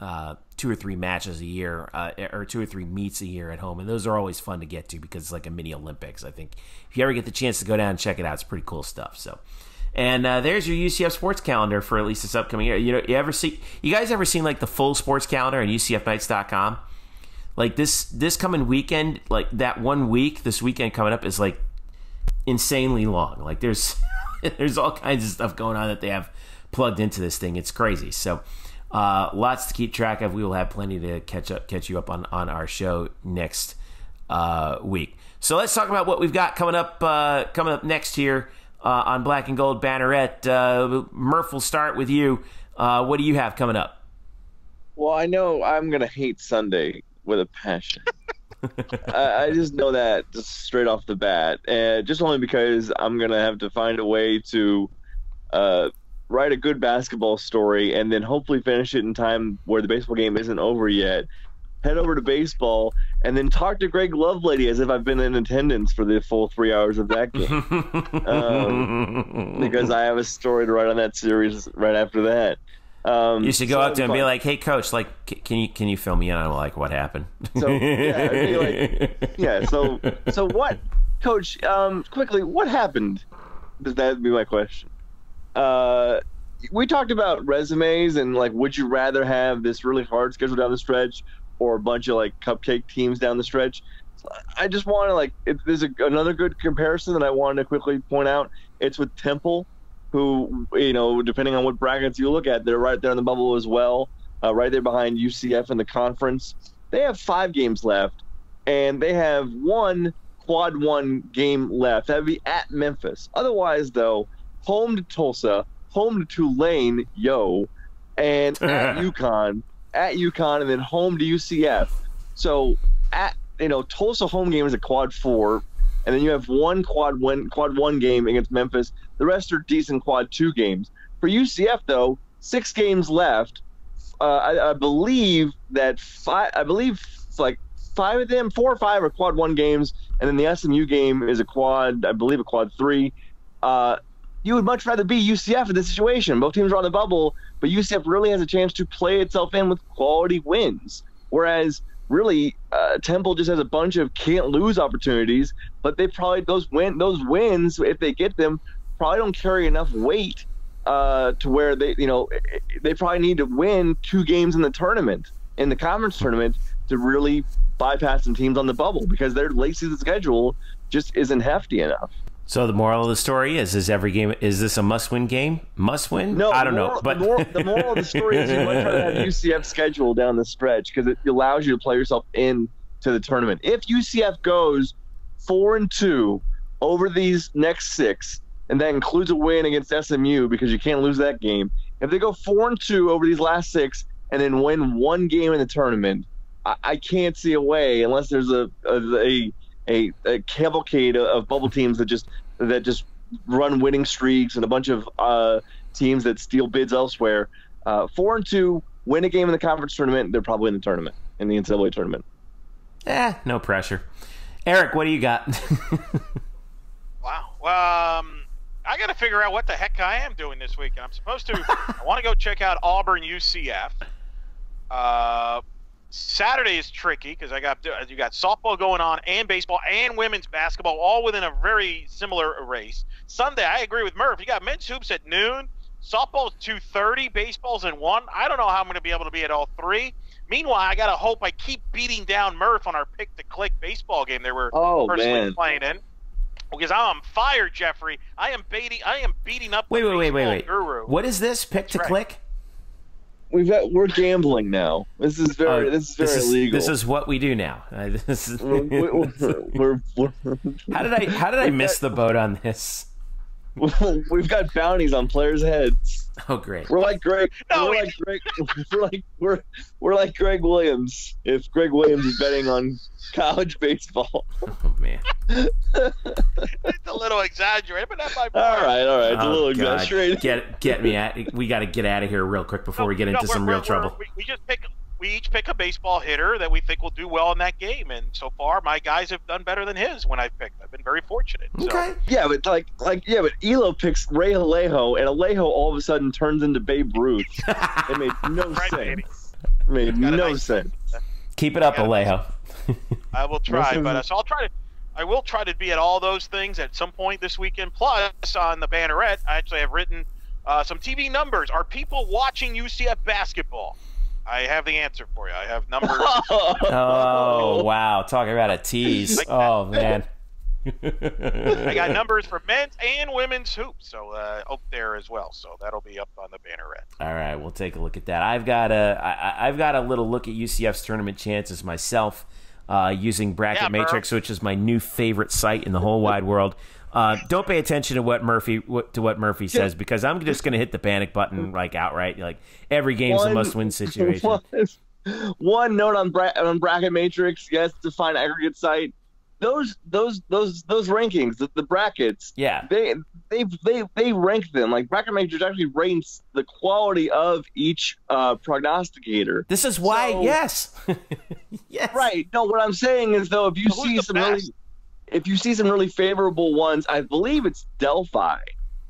Uh, two or three matches a year, or two or three meets a year at home, and those are always fun to get to because it's like a mini Olympics. I think if you ever get the chance to go down and check it out, it's pretty cool stuff. So, and uh, there's your UCF sports calendar for at least this upcoming year. You know, you ever see? You guys ever seen like the full sports calendar on UCFKnights.com? Like this this coming weekend, like that one week, this weekend coming up is like insanely long. Like there's there's all kinds of stuff going on that they have plugged into this thing. It's crazy. So uh, lots to keep track of. We will have plenty to catch up catch you up on on our show next uh, week. So let's talk about what we've got coming up uh, coming up next here uh, on Black and Gold Banneret. Uh, Murph, we'll start with you. Uh, what do you have coming up? Well, I know I'm gonna hate Sunday with a passion. I, I, just know that just straight off the bat, and just only because I'm gonna have to find a way to uh, write a good basketball story and then hopefully finish it in time where the baseball game isn't over yet. Head over to baseball and then talk to Greg Lovelady as if I've been in attendance for the full three hours of that game, um, because I have a story to write on that series right after that. Um, you should go so up to him and be like, "Hey, coach, like, can you can you fill me in on like what happened?" So yeah, like, yeah. So so what, coach? Um, quickly, what happened? That'd be my question? Uh, we talked about resumes and like, would you rather have this really hard schedule down the stretch or a bunch of like cupcake teams down the stretch? I just want to like, it, there's a, another good comparison that I wanted to quickly point out. It's with Temple who, you know, depending on what brackets you look at, they're right there in the bubble as well, uh, right there behind UCF in the conference. They have five games left, and they have one quad one game left. That'd be at Memphis. Otherwise, though, home to Tulsa, home to Tulane, yo, and at UConn, at UConn, and then home to UCF. So at you know Tulsa home game is a quad four, and then you have one quad one quad one game against Memphis. The rest are decent quad two games. For UCF though, six games left. Uh, I, I, believe that five. I believe like five of them, four or five are quad one games, and then the SMU game is a quad. I believe a quad three. Uh, you would much rather be UCF in this situation. Both teams are on the bubble, but UCF really has a chance to play itself in with quality wins. Whereas really uh, Temple just has a bunch of can't lose opportunities, but they probably those win those wins if they get them probably don't carry enough weight uh, to where they you know they probably need to win two games in the tournament in the conference tournament to really bypass some teams on the bubble because their late season schedule just isn't hefty enough. So the moral of the story is: is every game is this a must-win game? Must win? No, I don't moral, know. But the moral, the moral, of the story is you much to have UCF schedule down the stretch because it allows you to play yourself in to the tournament. If UCF goes four and two over these next six, and that includes a win against SMU because you can't lose that game. If they go four and two over these last six and then win one game in the tournament, I, I can't see a way unless there's a a, a, a cavalcade of bubble teams that just that just run winning streaks and a bunch of uh, teams that steal bids elsewhere. Uh, four and two, win a game in the conference tournament, they're probably in the tournament in the NCAA tournament. Eh, no pressure. Eric, what do you got? wow. Um, I got to figure out what the heck I am doing this week. I'm supposed to. I want to go check out Auburn UCF. Uh, Saturday is tricky because I got uh, you got softball going on and baseball and women's basketball all within a very similar race. Sunday, I agree with Murph. You got men's hoops at noon, softball's two thirty, baseball's in one. I don't know how I'm going to be able to be at all three. Meanwhile, I got to hope I keep beating down Murph on our pick to click baseball game that we're oh, personally man. playing in. Because I'm on fire, Jeffrey. I am beating. I am beating up. Wait, wait, wait, wait, wait. Guru. What is this? Pick to right. click? We've got, we're gambling now. This is very uh, this is very this is, illegal. This is what we do now. Uh, this is we're, we're, we're, how did I how did I miss the boat on this? We've got bounties on players' heads. Oh, great! We're like Greg. No, we're like Greg. We're like we're we're like Gregg Williams. If Gregg Williams is betting on college baseball. Oh man. it's a little exaggerated, but that's my point. All right, all right. It's oh, a little God. exaggerated. Get get me at. We got to get out of here real quick before no, we get into some real trouble. We, we just pick. We each pick a baseball hitter that we think will do well in that game, and so far, my guys have done better than his when I've picked. I've been very fortunate. So. Okay. Yeah, but like, like, yeah, but Elo picks Ray Alejo, and Alejo all of a sudden turns into Babe Ruth. it made no right, sense. Baby. It made no nice sense. Keep it up, Alejo. I will try, but uh, so I'll try to. I will try to be at all those things at some point this weekend. Plus, on the banneret, I actually have written uh, some TV numbers. Are people watching UCF basketball? I have the answer for you. I have numbers. oh wow! Talking about a tease. oh man. I got numbers for men's and women's hoops, so uh, up there as well. So that'll be up on the banneret. All right, we'll take a look at that. I've got a I, I've got a little look at UCF's tournament chances myself, uh, using Bracket Yeah, Matrix, which is my new favorite site in the whole wide world. Uh, don't pay attention to what Murphy what, to what Murphy says because I'm just going to hit the panic button like outright. Like every game's one, a must-win situation. One, one note on, bra- on bracket matrix. Yes, define aggregate site those those those those rankings, the, the, brackets, yeah, they they they they rank them like bracket matrix actually ranks the quality of each uh, prognosticator. This is why, so, yes, yes, right. No, what I'm saying is though, if you see some best? really, if you see some really favorable ones, I believe it's Delphi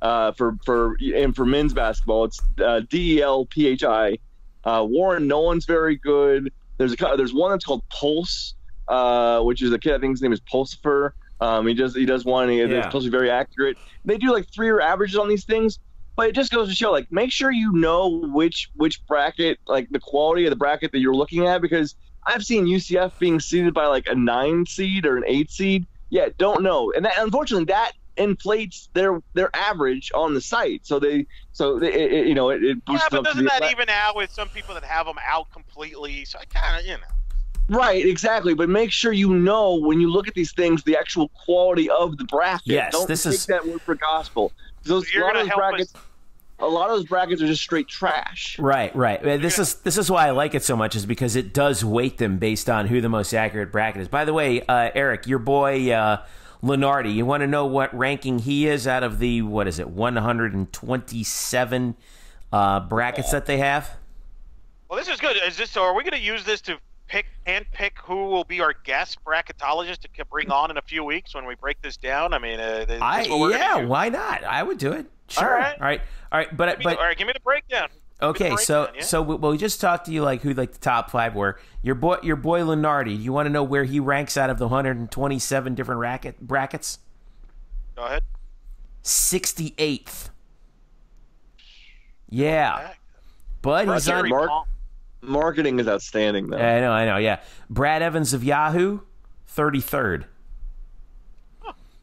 uh, for for and for men's basketball, it's uh, D E L P H I. Uh, Warren Nolan's very good. There's a there's one that's called Pulse uh, which is a kid. I think his name is Pulsifer. Um, he does he does one. He, yeah. It's supposed to be very accurate. They do like three year averages on these things, but it just goes to show like make sure you know which which bracket like the quality of the bracket that you're looking at because I've seen UCF being seeded by like a nine seed or an eight seed. Yeah, don't know, and that, unfortunately that inflates their their average on the site. So they so they, it, you know it, it boosts. Yeah, but doesn't that even out with some people that have them out completely? So I kind of you know. Right, exactly. But make sure you know when you look at these things the actual quality of the bracket. Yes, Don't this take is that word for gospel. Those, so a lot of those brackets. Us. A lot of those brackets are just straight trash. Right, right. This is this is why I like it so much is because it does weight them based on who the most accurate bracket is. By the way, uh, Eric, your boy uh, Lunardi, you want to know what ranking he is out of the what is it, 127 uh, brackets that they have? Well, this is good. Is this? So are we going to use this to pick and pick who will be our guest bracketologist to bring on in a few weeks when we break this down? I mean, uh, I, yeah, why not? I would do it. Sure. All right, all right, all right. But but the, all right, give me the breakdown. Okay, breakdown, so yeah? so we, well, we just talked to you like who like the top five were. Your boy, your boy Lunardi. You want to know where he ranks out of the 127 different racket brackets? Go ahead. 68th. Yeah. But he's on. Mark, Marketing is outstanding, though. I know, I know. Yeah, Brad Evans of Yahoo, thirty third.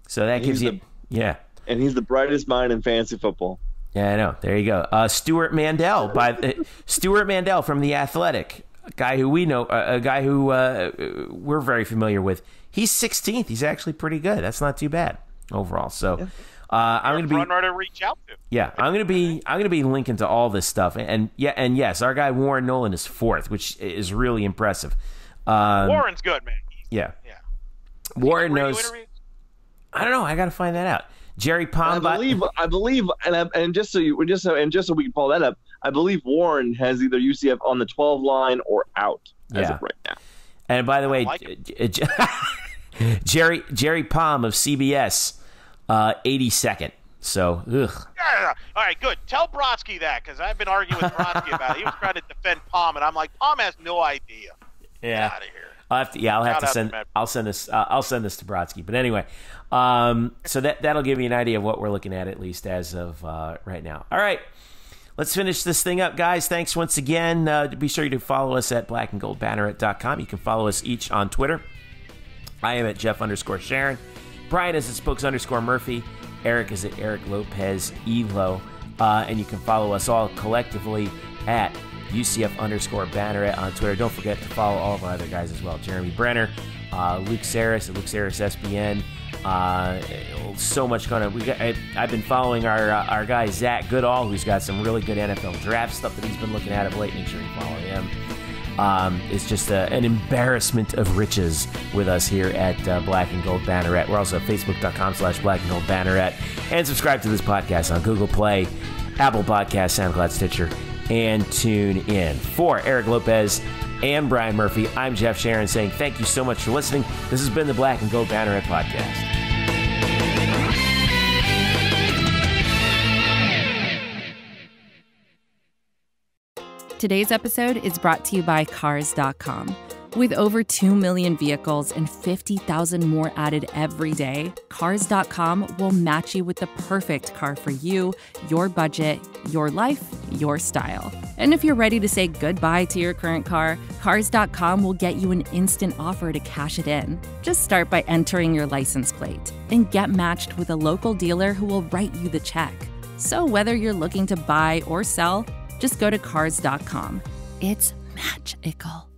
So that gives you, the, yeah. And he's the brightest mind in fantasy football. Yeah, I know. There you go. Uh, Stewart Mandel by uh, Stewart Mandel from the Athletic, a guy who we know, uh, a guy who uh, we're very familiar with. He's 16th. He's actually pretty good. That's not too bad overall. So. Yeah. Uh, I'm going to be runner to reach out to. Yeah, I'm going to be I'm going to be linking to all this stuff, and yeah, and yes, our guy Warren Nolan is fourth, which is really impressive. Um, Warren's good, man. yeah, yeah. Warren knows. I don't know. I got to find that out. Jerry Palm. I believe. I believe, and I, and just so you, just so and just so we can follow that up, I believe Warren has either UCF on the 12 line or out as yeah. of right now. And by the way, like Jerry Jerry Palm of CBS uh, 82nd. So, ugh. Yeah, all right, good. Tell Brodsky that because I've been arguing with Brodsky about it. He was trying to defend Palm, and I'm like, Palm has no idea. Yeah. Get out of here. I'll have to, yeah, I'll have to send. I'll send this. Uh, I'll send this to Brodsky. But anyway, um, so that that'll give you an idea of what we're looking at at least as of uh, right now. All right, let's finish this thing up, guys. Thanks once again. Uh, be sure to follow us at blackandgoldbanneret.com. You can follow us each on Twitter. I am at Jeff underscore Sharon. Brian is at Spokes underscore Murphy. Eric is at Eric Lopez Elo. Uh, and you can follow us all collectively at UCF underscore Banneret on Twitter. Don't forget to follow all of our other guys as well. Jeremy Brenner, uh, Luke Saris at Luke Saris SBN. Uh, so much going on. I, have been following our uh, our guy Zach Goodall, who's got some really good NFL draft stuff that he's been looking at of late. Make sure you follow him um, is just a, an embarrassment of riches with us here at uh, Black and Gold Banneret. We're also at facebook.com slash Black and Gold Banneret. And subscribe to this podcast on Google Play, Apple Podcast, SoundCloud, Stitcher, and tune in. For Eric Lopez and Brian Murphy, I'm Jeff Sharon saying thank you so much for listening. This has been the Black and Gold Banneret podcast. Today's episode is brought to you by Cars.com. With over 2 million vehicles and 50,000 more added every day, Cars.com will match you with the perfect car for you, your budget, your life, your style. And if you're ready to say goodbye to your current car, Cars.com will get you an instant offer to cash it in. Just start by entering your license plate and get matched with a local dealer who will write you the check. So whether you're looking to buy or sell, just go to cars.com. It's magical.